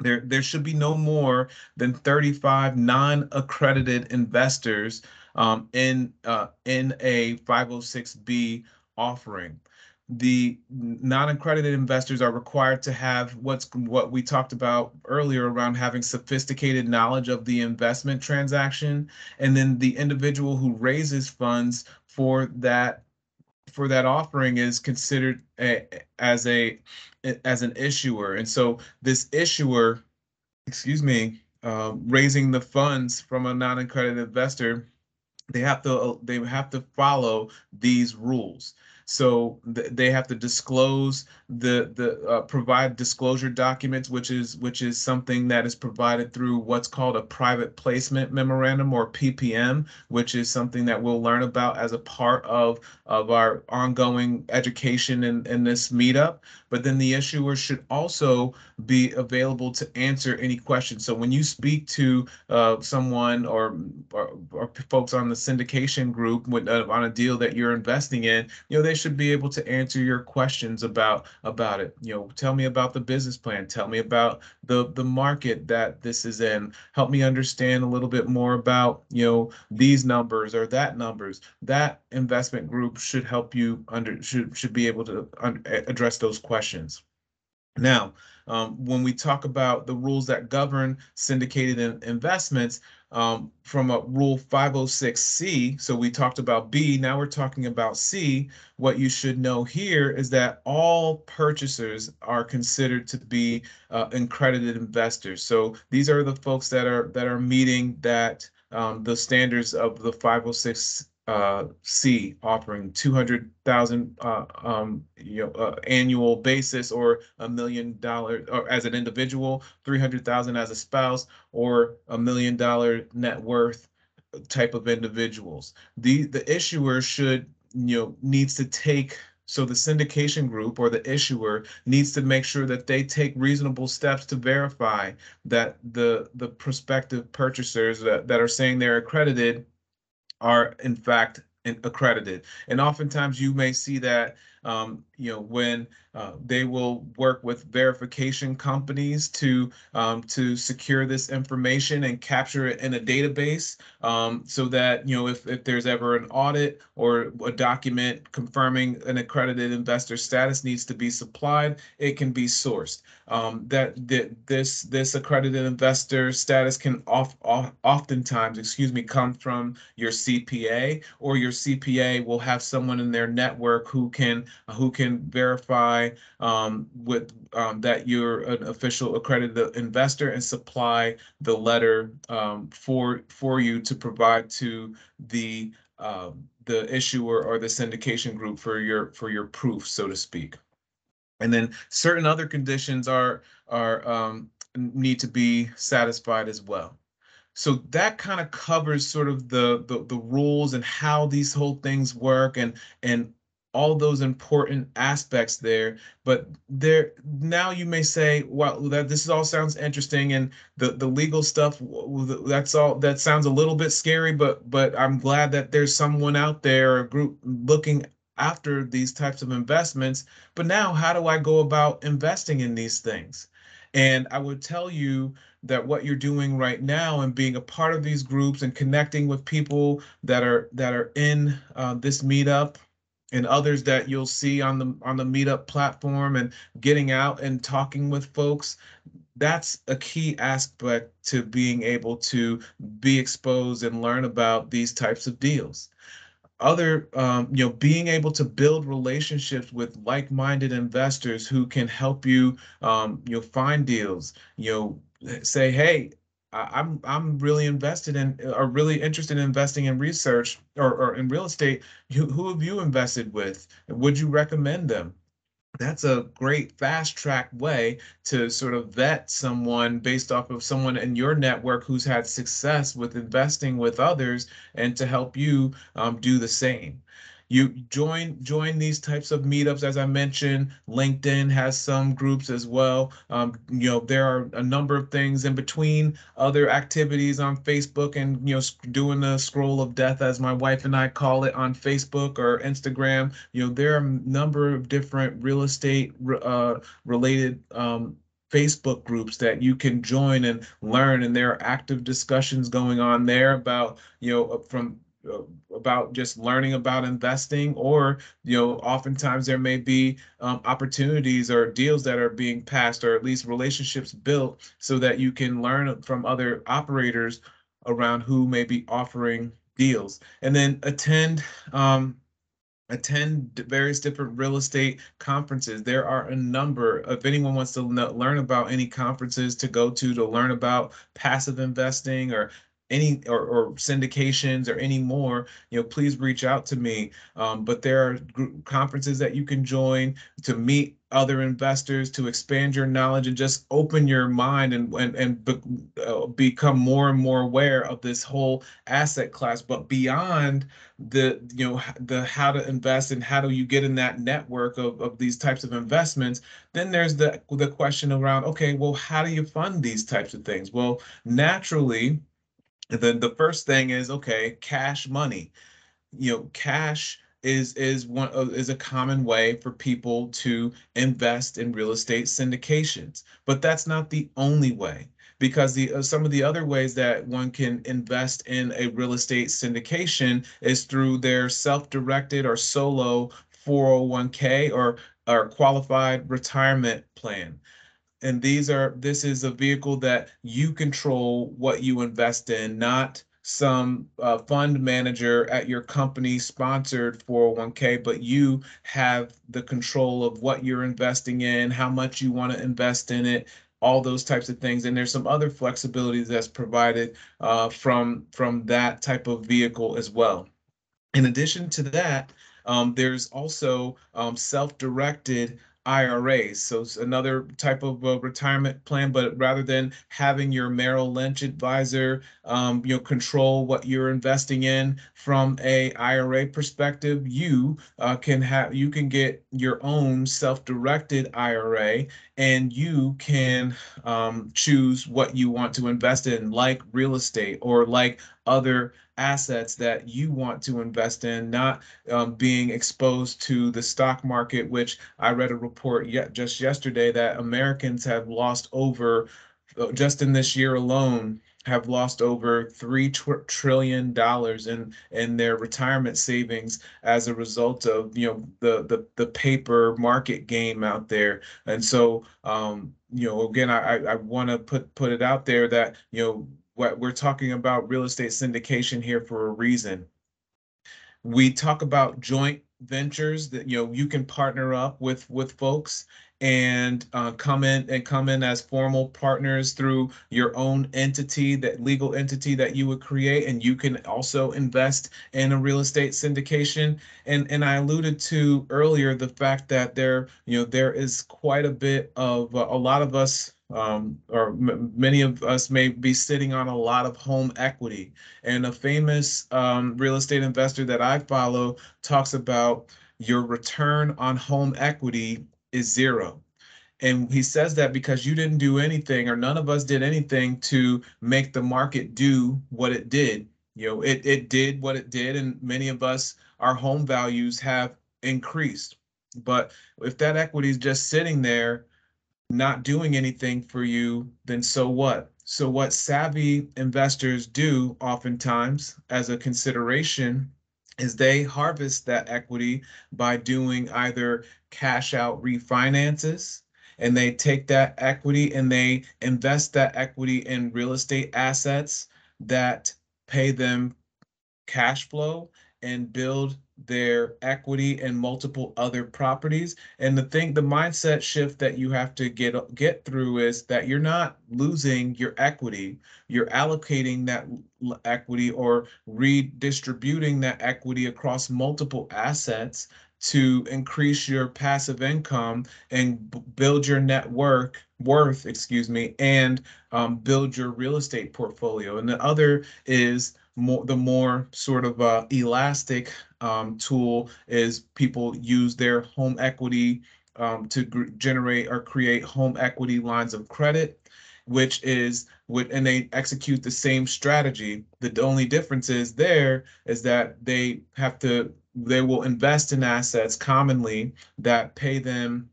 there, there should be no more than 35 non-accredited investors um, in uh, in a 506b offering. The non-accredited investors are required to have what's what we talked about earlier around having sophisticated knowledge of the investment transaction, and then the individual who raises funds for that for that offering is considered a, as a as an issuer. And so this issuer, excuse me, uh, raising the funds from a non-accredited investor, they have to they have to follow these rules. So th they have to disclose the the uh, provide disclosure documents, which is which is something that is provided through what's called a private placement memorandum or PPM, which is something that we'll learn about as a part of of our ongoing education in, in this meetup. But then the issuer should also be available to answer any questions. So when you speak to uh, someone or, or, or folks on the syndication group with, uh, on a deal that you're investing in, you know they should be able to answer your questions about about it. You know, tell me about the business plan. Tell me about the the market that this is in. Help me understand a little bit more about you know these numbers or that numbers. That investment group should help you under should should be able to address those questions. Now, um, when we talk about the rules that govern syndicated in investments, um, from a rule 506C, so we talked about B, now we're talking about C. What you should know here is that all purchasers are considered to be uh, accredited investors. So these are the folks that are that are meeting that um, the standards of the 506 uh, C offering 200,000 uh, um, you know uh, annual basis or a million dollars or as an individual, 300,000 as a spouse or a million dollar net worth type of individuals. The the issuer should you know needs to take so the syndication group or the issuer needs to make sure that they take reasonable steps to verify that the the prospective purchasers that, that are saying they're accredited are in fact accredited. And oftentimes you may see that um, you know, when uh, they will work with verification companies to um, to secure this information and capture it in a database um, so that, you know, if, if there's ever an audit or a document confirming an accredited investor status needs to be supplied, it can be sourced. Um, that, that this this accredited investor status can off, off, oftentimes, excuse me, come from your CPA or your CPA will have someone in their network who can who can verify um, with um, that you're an official accredited investor and supply the letter um, for for you to provide to the um, the issuer or the syndication group for your for your proof, so to speak. And then certain other conditions are are um, need to be satisfied as well. So that kind of covers sort of the, the the rules and how these whole things work and and all those important aspects there but there now you may say well that this all sounds interesting and the the legal stuff that's all that sounds a little bit scary but but i'm glad that there's someone out there a group looking after these types of investments. But now how do i go about investing in these things? And i would tell you that what you're doing right now and being a part of these groups and connecting with people that are that are in uh, this meetup and others that you'll see on the on the meetup platform and getting out and talking with folks that's a key aspect to being able to be exposed and learn about these types of deals. Other um, you know being able to build relationships with like-minded investors who can help you um, you know find deals you know say hey I'm I'm really invested in or really interested in investing in research or, or in real estate. Who, who have you invested with? Would you recommend them? That's a great fast track way to sort of vet someone based off of someone in your network who's had success with investing with others and to help you um, do the same you join join these types of meetups as i mentioned. Linkedin has some groups as well. Um, you know there are a number of things in between other activities on facebook and you know doing the scroll of death as my wife and i call it on facebook or instagram. You know there are a number of different real estate uh, related um, Facebook groups that you can join and learn, and there are active discussions going on there about you know from about just learning about investing or you know oftentimes there may be um, opportunities or deals that are being passed or at least relationships built so that you can learn from other operators around who may be offering deals and then attend um, attend various different real estate conferences. There are a number. If anyone wants to learn about any conferences to go to to learn about passive investing or any or, or, syndications or any more, you know, please reach out to me. Um, but there are conferences that you can join to meet other investors, to expand your knowledge and just open your mind and and, and be, uh, become more and more aware of this whole asset class. But beyond the, you know, the how to invest and how do you get in that network of, of these types of investments, then there's the the question around, okay, well, how do you fund these types of things? Well, naturally, the the first thing is okay cash money. You know cash is is one uh, is a common way for people to invest in real estate syndications but that's not the only way because the uh, some of the other ways that one can invest in a real estate syndication is through their self-directed or solo 401k or or qualified retirement plan and these are this is a vehicle that you control what you invest in not some uh, fund manager at your company sponsored 401k but you have the control of what you're investing in how much you want to invest in it all those types of things. And there's some other flexibilities that's provided uh, from from that type of vehicle as well. In addition to that um, there's also um, self-directed IRAs. So it's another type of uh, retirement plan, but rather than having your Merrill Lynch advisor, um, you know, control what you're investing in from a IRA perspective, you uh, can have you can get your own self-directed IRA, and you can um, choose what you want to invest in, like real estate or like other assets that you want to invest in, not um, being exposed to the stock market, which I read a report yet just yesterday that Americans have lost over uh, just in this year alone have lost over three tr- trillion dollars in in their retirement savings as a result of you know the the the paper market game out there and so um you know again i i want to put put it out there that you know what we're talking about real estate syndication here for a reason. We talk about joint ventures that you know you can partner up with with folks and uh, come in and come in as formal partners through your own entity that legal entity that you would create. And you can also invest in a real estate syndication. And and i alluded to earlier the fact that there you know there is quite a bit of uh, a lot of us um, or many of us may be sitting on a lot of home equity. And a famous um, real estate investor that I follow talks about your return on home equity is zero. And he says that because you didn't do anything, or none of us did anything to make the market do what it did. You know, it, it did what it did, and many of us, our home values have increased. But if that equity is just sitting there, not doing anything for you, then so what? So, what savvy investors do oftentimes as a consideration is they harvest that equity by doing either cash out refinances and they take that equity and they invest that equity in real estate assets that pay them cash flow and build their equity and multiple other properties. And the thing the mindset shift that you have to get get through is that you're not losing your equity. You're allocating that equity or redistributing that equity across multiple assets to increase your passive income and build your network worth excuse me and um, build your real estate portfolio. And the other is more the more sort of uh, elastic um, tool is people use their home equity um, to generate or create home equity lines of credit which is what and they execute the same strategy. The only difference is there is that they have to they will invest in assets commonly that pay them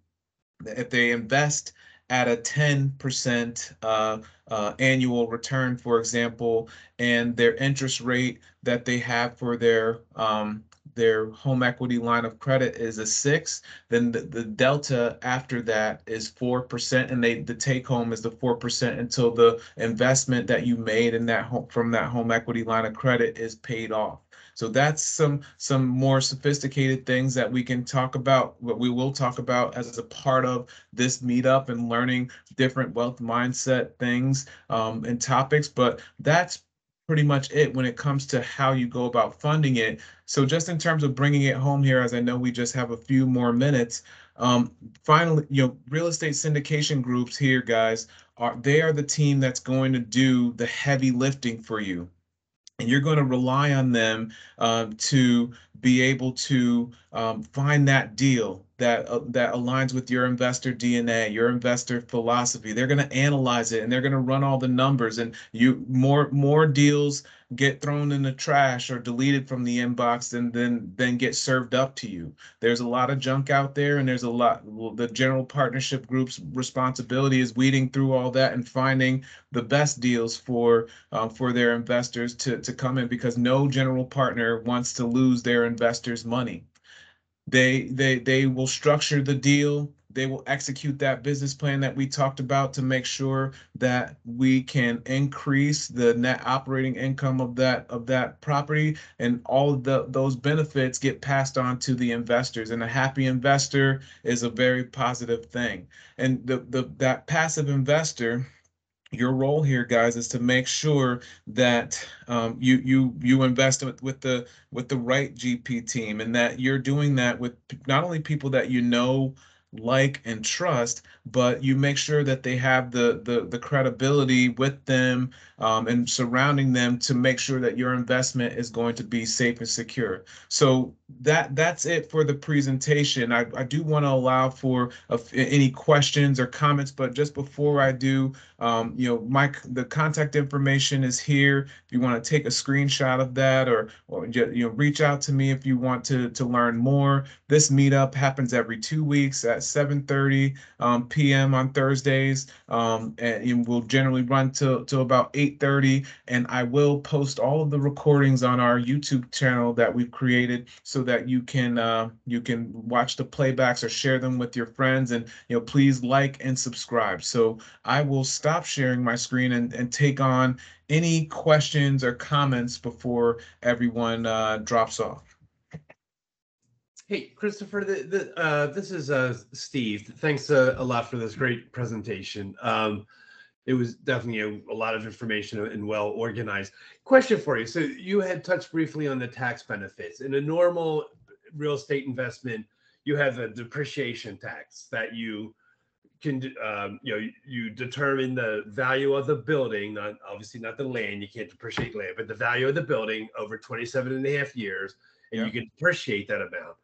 if they invest at a 10% uh, uh, annual return, for example, and their interest rate that they have for their um, their home equity line of credit is a six, then the, the delta after that is four percent, and they the take home is the four percent until the investment that you made in that home from that home equity line of credit is paid off. So that's some some more sophisticated things that we can talk about, what we will talk about as a part of this meetup and learning different wealth mindset things um, and topics. But that's pretty much it when it comes to how you go about funding it. So just in terms of bringing it home here, as I know we just have a few more minutes, um, finally, you know, real estate syndication groups here, guys, are they are the team that's going to do the heavy lifting for you and you're going to rely on them um, to be able to um, find that deal that uh, that aligns with your investor DNA, your investor philosophy. They're going to analyze it and they're going to run all the numbers. And you more more deals get thrown in the trash or deleted from the inbox and then then get served up to you. There's a lot of junk out there, and there's a lot. Well, the general partnership group's responsibility is weeding through all that and finding the best deals for uh, for their investors to to come in because no general partner wants to lose their investors' money. They they they will structure the deal. They will execute that business plan that we talked about to make sure that we can increase the net operating income of that of that property and all the those benefits get passed on to the investors. And a happy investor is a very positive thing. And the, the that passive investor your role here guys is to make sure that um, you you you invest with, with the with the right gp team and that you're doing that with not only people that you know like and trust but you make sure that they have the the, the credibility with them um, and surrounding them to make sure that your investment is going to be safe and secure. So that that's it for the presentation i, I do want to allow for any questions or comments but just before i do um, you know my the contact information is here if you want to take a screenshot of that or or you know reach out to me if you want to to learn more this meetup happens every two weeks at 7:30 um, p.m. on Thursdays, um, and it will generally run till till about 8:30. And I will post all of the recordings on our YouTube channel that we've created, so that you can uh, you can watch the playbacks or share them with your friends. And you know, please like and subscribe. So I will stop sharing my screen and and take on any questions or comments before everyone uh, drops off. Hey, Christopher, the, the, uh, this is uh, Steve. Thanks uh, a lot for this great presentation. Um, it was definitely a, a, lot of information and well organized. Question for you. So you had touched briefly on the tax benefits. In a normal real estate investment, you have a depreciation tax that you can, um, you know, you determine the value of the building, not obviously not the land, you can't depreciate land, but the value of the building over 27 and a half years, and yeah. you can depreciate that amount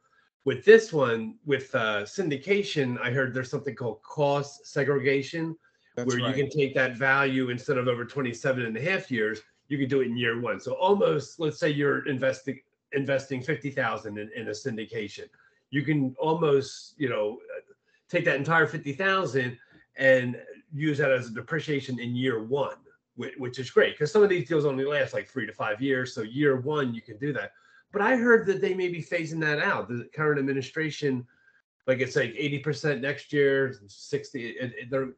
with this one with uh, syndication i heard there's something called cost segregation That's where right. you can take that value instead of over 27 and a half years you can do it in year one so almost let's say you're investing investing 50000 in, in a syndication you can almost you know take that entire 50000 and use that as a depreciation in year one which is great because some of these deals only last like three to five years so year one you can do that but I heard that they may be phasing that out. The current administration, like it's like eighty percent next year, sixty.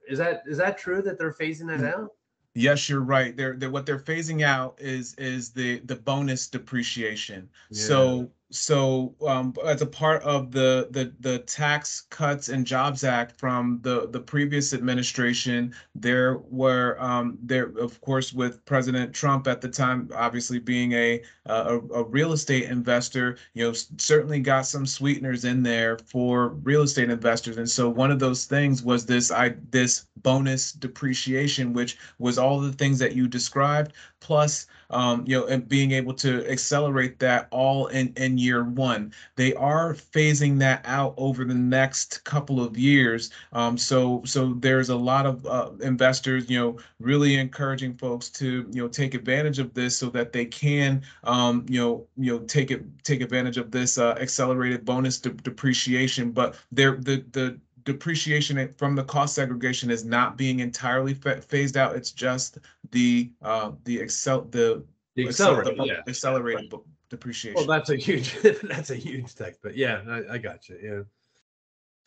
Is that is that true that they're phasing that mm. out? Yes, you're right. They're, they're what they're phasing out is is the the bonus depreciation. Yeah. So so um, as a part of the, the the Tax Cuts and Jobs Act from the the previous administration, there were um, there of course with President Trump at the time, obviously being a a, a real estate investor, you know certainly got some sweeteners in there for real estate investors, and so one of those things was this I this bonus depreciation, which was all the things that you described, plus um, you know, and being able to accelerate that all in, in year one. They are phasing that out over the next couple of years. Um, so so there's a lot of uh, investors, you know, really encouraging folks to you know take advantage of this so that they can um, you know you know take it take advantage of this uh, accelerated bonus de- depreciation. But there the the depreciation from the cost segregation is not being entirely phased out. It's just the uh, the excel the, the accelerated, the, yeah. accelerated right. depreciation. Well, that's a huge that's a huge text, but yeah, I, I got you.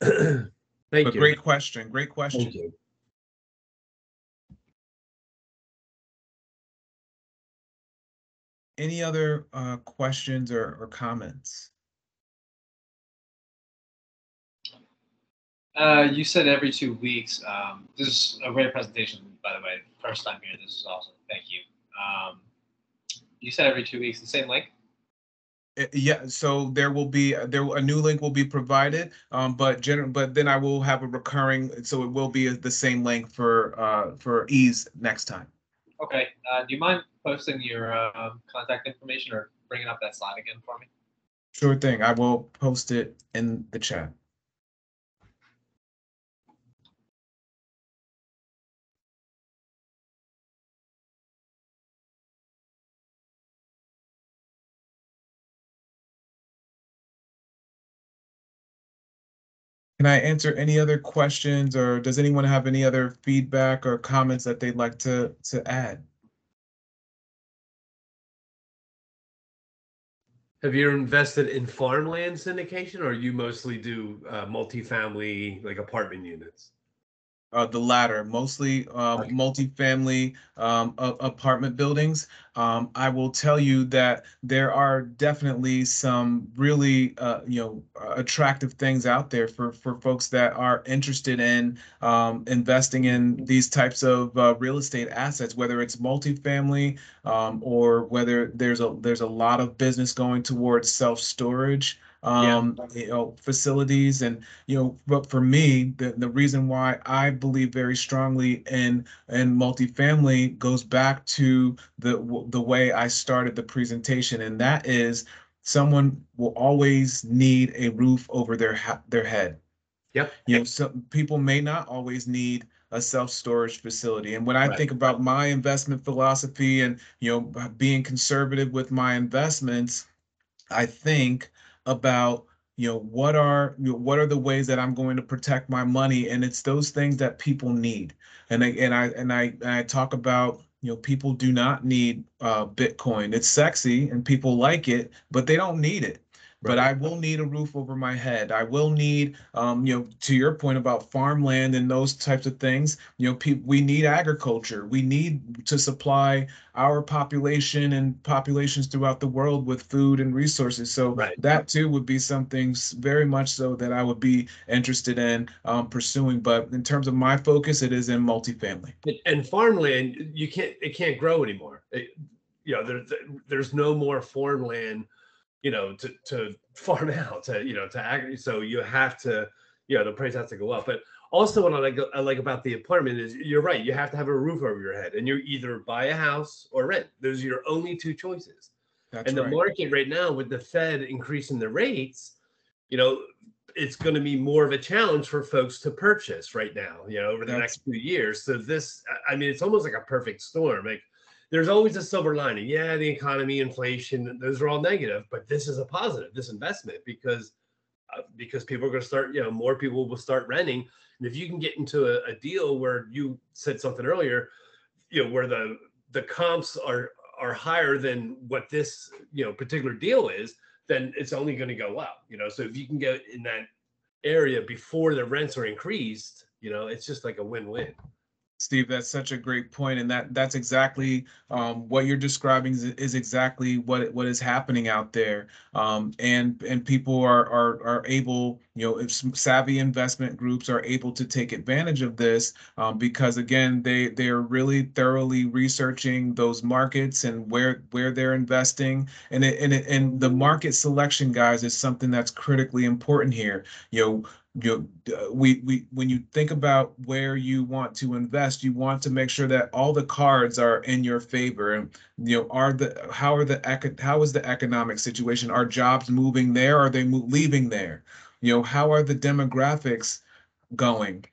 Yeah. Thank but you. Great question. Great question. Thank you. Any other uh, questions or, or comments? Uh, you said every two weeks. Um, this is a great presentation, by the way. First time here. This is awesome. Thank you. Um, you said every two weeks. The same link. Uh, yeah, so there will be uh, there a new link will be provided, um, but general but then I will have a recurring, so it will be the same link for uh, for ease next time. Okay. Uh, do you mind posting your uh, contact information or bringing up that slide again for me? Sure thing. I will post it in the chat. Can I answer any other questions or does anyone have any other feedback or comments that they'd like to, to add? Have you invested in farmland syndication or you mostly do uh, multifamily like apartment units? Uh, the latter, mostly um, Okay. multifamily um, apartment buildings. Um, I will tell you that there are definitely some really, uh, you know, attractive things out there for for folks that are interested in um, investing in these types of uh, real estate assets, whether it's multifamily um, or whether there's a there's a lot of business going towards self storage. Yeah. Um, you know, facilities and you know, but for me, the, the reason why I believe very strongly in in multifamily goes back to the the way I started the presentation, and that is someone will always need a roof over their ha- their head. Yep. You know, some people may not always need a self-storage facility. And when I Right. think about my investment philosophy and you know being conservative with my investments, I think about you know what are you know, what are the ways that I'm going to protect my money? And it's those things that people need. And I and I and I and I talk about you know people do not need uh Bitcoin. It's sexy and people like it but they don't need it but I will need a roof over my head I will need um you know to your point about farmland and those types of things you know people we need agriculture we need to supply our population and populations throughout the world with food and resources. So Right. that too would be something very much so that I would be interested in um, pursuing. But in terms of my focus, it is in multifamily. And- And farmland, you can't, it can't grow anymore. It- You know, there's, there's no more farmland, you know, to, to farm out, to, you know, to ag, so you have to, you know, the price has to go up. But also what I like, I like about the apartment is, you're right, you have to have a roof over your head and you either buy a house or rent. Those are your only two choices. That's And the right. market right now with the Fed increasing the rates, you know, it's going to be more of a challenge for folks to purchase right now, you know, over the That's- next few years. So this, I- I mean, it's almost like a perfect storm. Like there's always a silver lining. Yeah, the economy, inflation, those are all negative, but this is a positive, this investment, because uh, because people are going to start, you know, more people will start renting. And if you can get into a, a deal where you said something earlier, you know, where the the comps are are higher than what this you know particular deal is, then it's only going to go up. You know, so if you can get in that area before the rents are increased, you know, it's just like a win-win. Steve, that's such a great point, and that that's exactly um, what you're describing is, is exactly what what is happening out there. Um, and and people are are are able, you know, savvy investment groups are able to take advantage of this um, because again, they they are really thoroughly researching those markets and where where they're investing, and it, and it, and the market selection, guys, is something that's critically important here. You know, you know, uh, we we when you think about where you want to invest, you want to make sure that all the cards are in your favor. And you know, are the how are the how is the economic situation? Are jobs moving there? Are they leaving there? You know, how are the demographics going?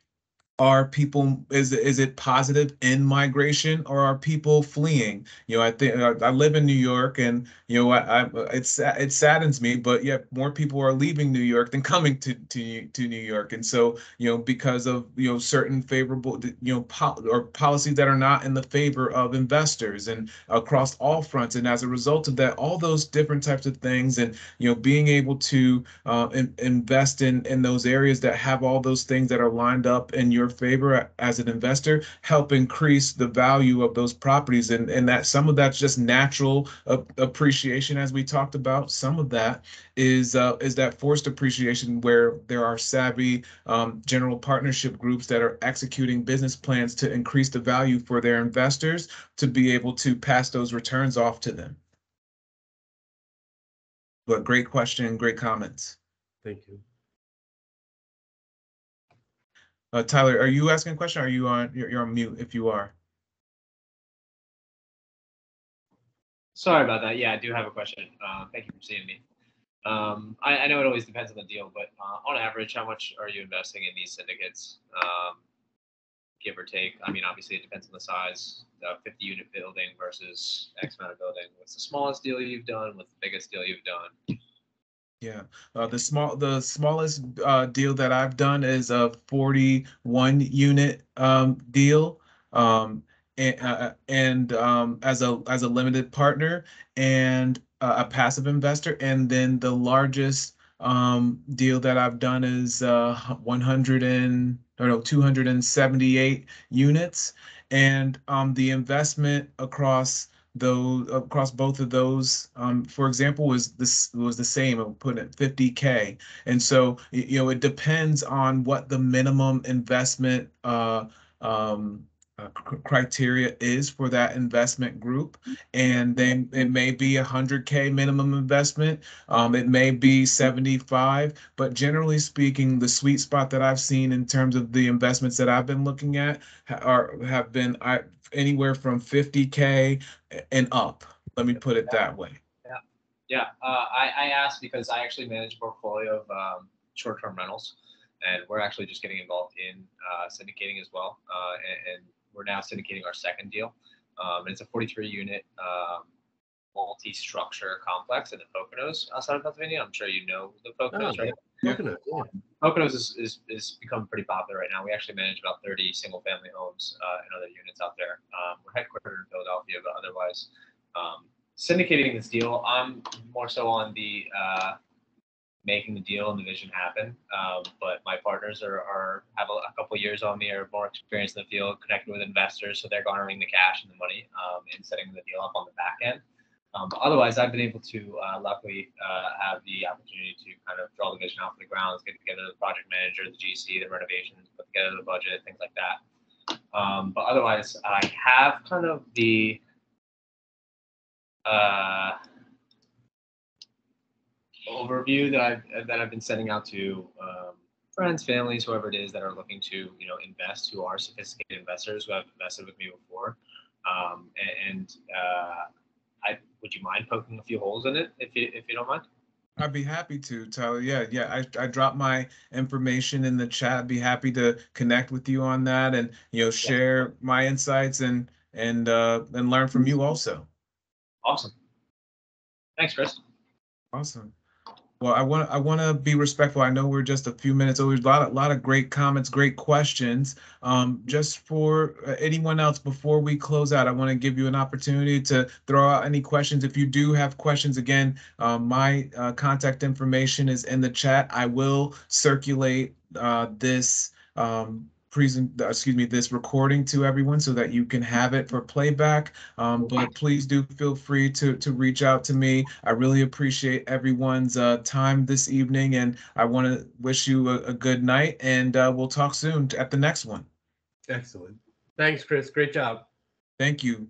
Are people is is it positive in migration or are people fleeing? You know, I think I live in New York, and you know, I, I it's it saddens me, but yet more people are leaving New York than coming to to to New York, and so you know, because of you know certain favorable you know pol- or policies that are not in the favor of investors and across all fronts, and as a result of that, all those different types of things, and you know, being able to uh, in, invest in in those areas that have all those things that are lined up in your favor as an investor help increase the value of those properties. And and that some of that's just natural uh, appreciation as we talked about. Some of that is uh, is that forced appreciation where there are savvy um, general partnership groups that are executing business plans to increase the value for their investors to be able to pass those returns off to them. But great question great comments. Thank you. Uh, Tyler, are you asking a question? Or are you on, you're, you're on mute if you are. Sorry about that. Yeah, I do have a question. Uh, thank you for seeing me. Um, I, I know it always depends on the deal, but uh, on average, how much are you investing in these syndicates? Um, give or take. I mean, obviously, it depends on the size. The 50 unit building versus X amount of building. What's the smallest deal you've done? What's the biggest deal you've done? Yeah, uh, the small, the smallest uh, deal that I've done is a 41 unit um, deal. Um, and uh, and um, as a as a limited partner, and a passive investor, and then the largest um, deal that I've done is uh, 100 and or no 278 units, and um, the investment across those across both of those, um, for example, was this was the same. I put it 50k, and so you know it depends on what the minimum investment uh, um, uh, criteria is for that investment group. And then it may be hundred K minimum investment. Um, it may be 75, but generally speaking, the sweet spot that I've seen in terms of the investments that I've been looking at are have been I, anywhere from 50K and up. Let me put it that way. Yeah. Yeah. Uh, I, I asked because I actually manage a portfolio of um, short term rentals and we're actually just getting involved in uh, syndicating as well. Uh, and, and, we're now syndicating our second deal. Um, it's a 43 unit um, multi structure complex in the Poconos outside of Pennsylvania. I'm sure you know the Poconos, oh, right? Poconos, yeah. Poconos is, is, is become pretty popular right now. We actually manage about 30 single family homes uh, and other units out there. Um, we're headquartered in Philadelphia, but otherwise, um, syndicating this deal, I'm more so on the uh, making the deal and the vision happen. Um, but my partners are, are have a, a couple years on me, are more experienced in the field, connected with investors, so they're garnering the cash and the money um, and setting the deal up on the back end. Um, but otherwise, I've been able to uh, luckily uh, have the opportunity to kind of draw the vision out for the grounds, get together the project manager, the GC, the renovations, put together the budget, things like that. Um, but otherwise, I have kind of the uh, overview that I've that I've been sending out to um, friends, families, whoever it is that are looking to you know invest, who are sophisticated investors who have invested with me before. Um, and, and uh, I would you mind poking a few holes in it if you if you don't mind? I'd be happy to, Tyler. Yeah, yeah. I, I dropped my information in the chat. I'd be happy to connect with you on that and you know share yeah. my insights and and uh and learn from you also. Awesome. Thanks, Chris. Awesome. Well, I want I want to be respectful. I know we're just a few minutes over. A lot, a lot of great comments, great questions. Um, just for uh, anyone else, before we close out, I want to give you an opportunity to throw out any questions. If you do have questions, again, um, my uh, contact information is in the chat. I will circulate uh, this um, present, excuse me, this recording to everyone so that you can have it for playback. Um, but please do feel free to, to reach out to me. I really appreciate everyone's uh, time this evening and I want to wish you a, a, good night and uh, we'll talk soon at the next one. Excellent. Thanks, Chris. Great job. Thank you.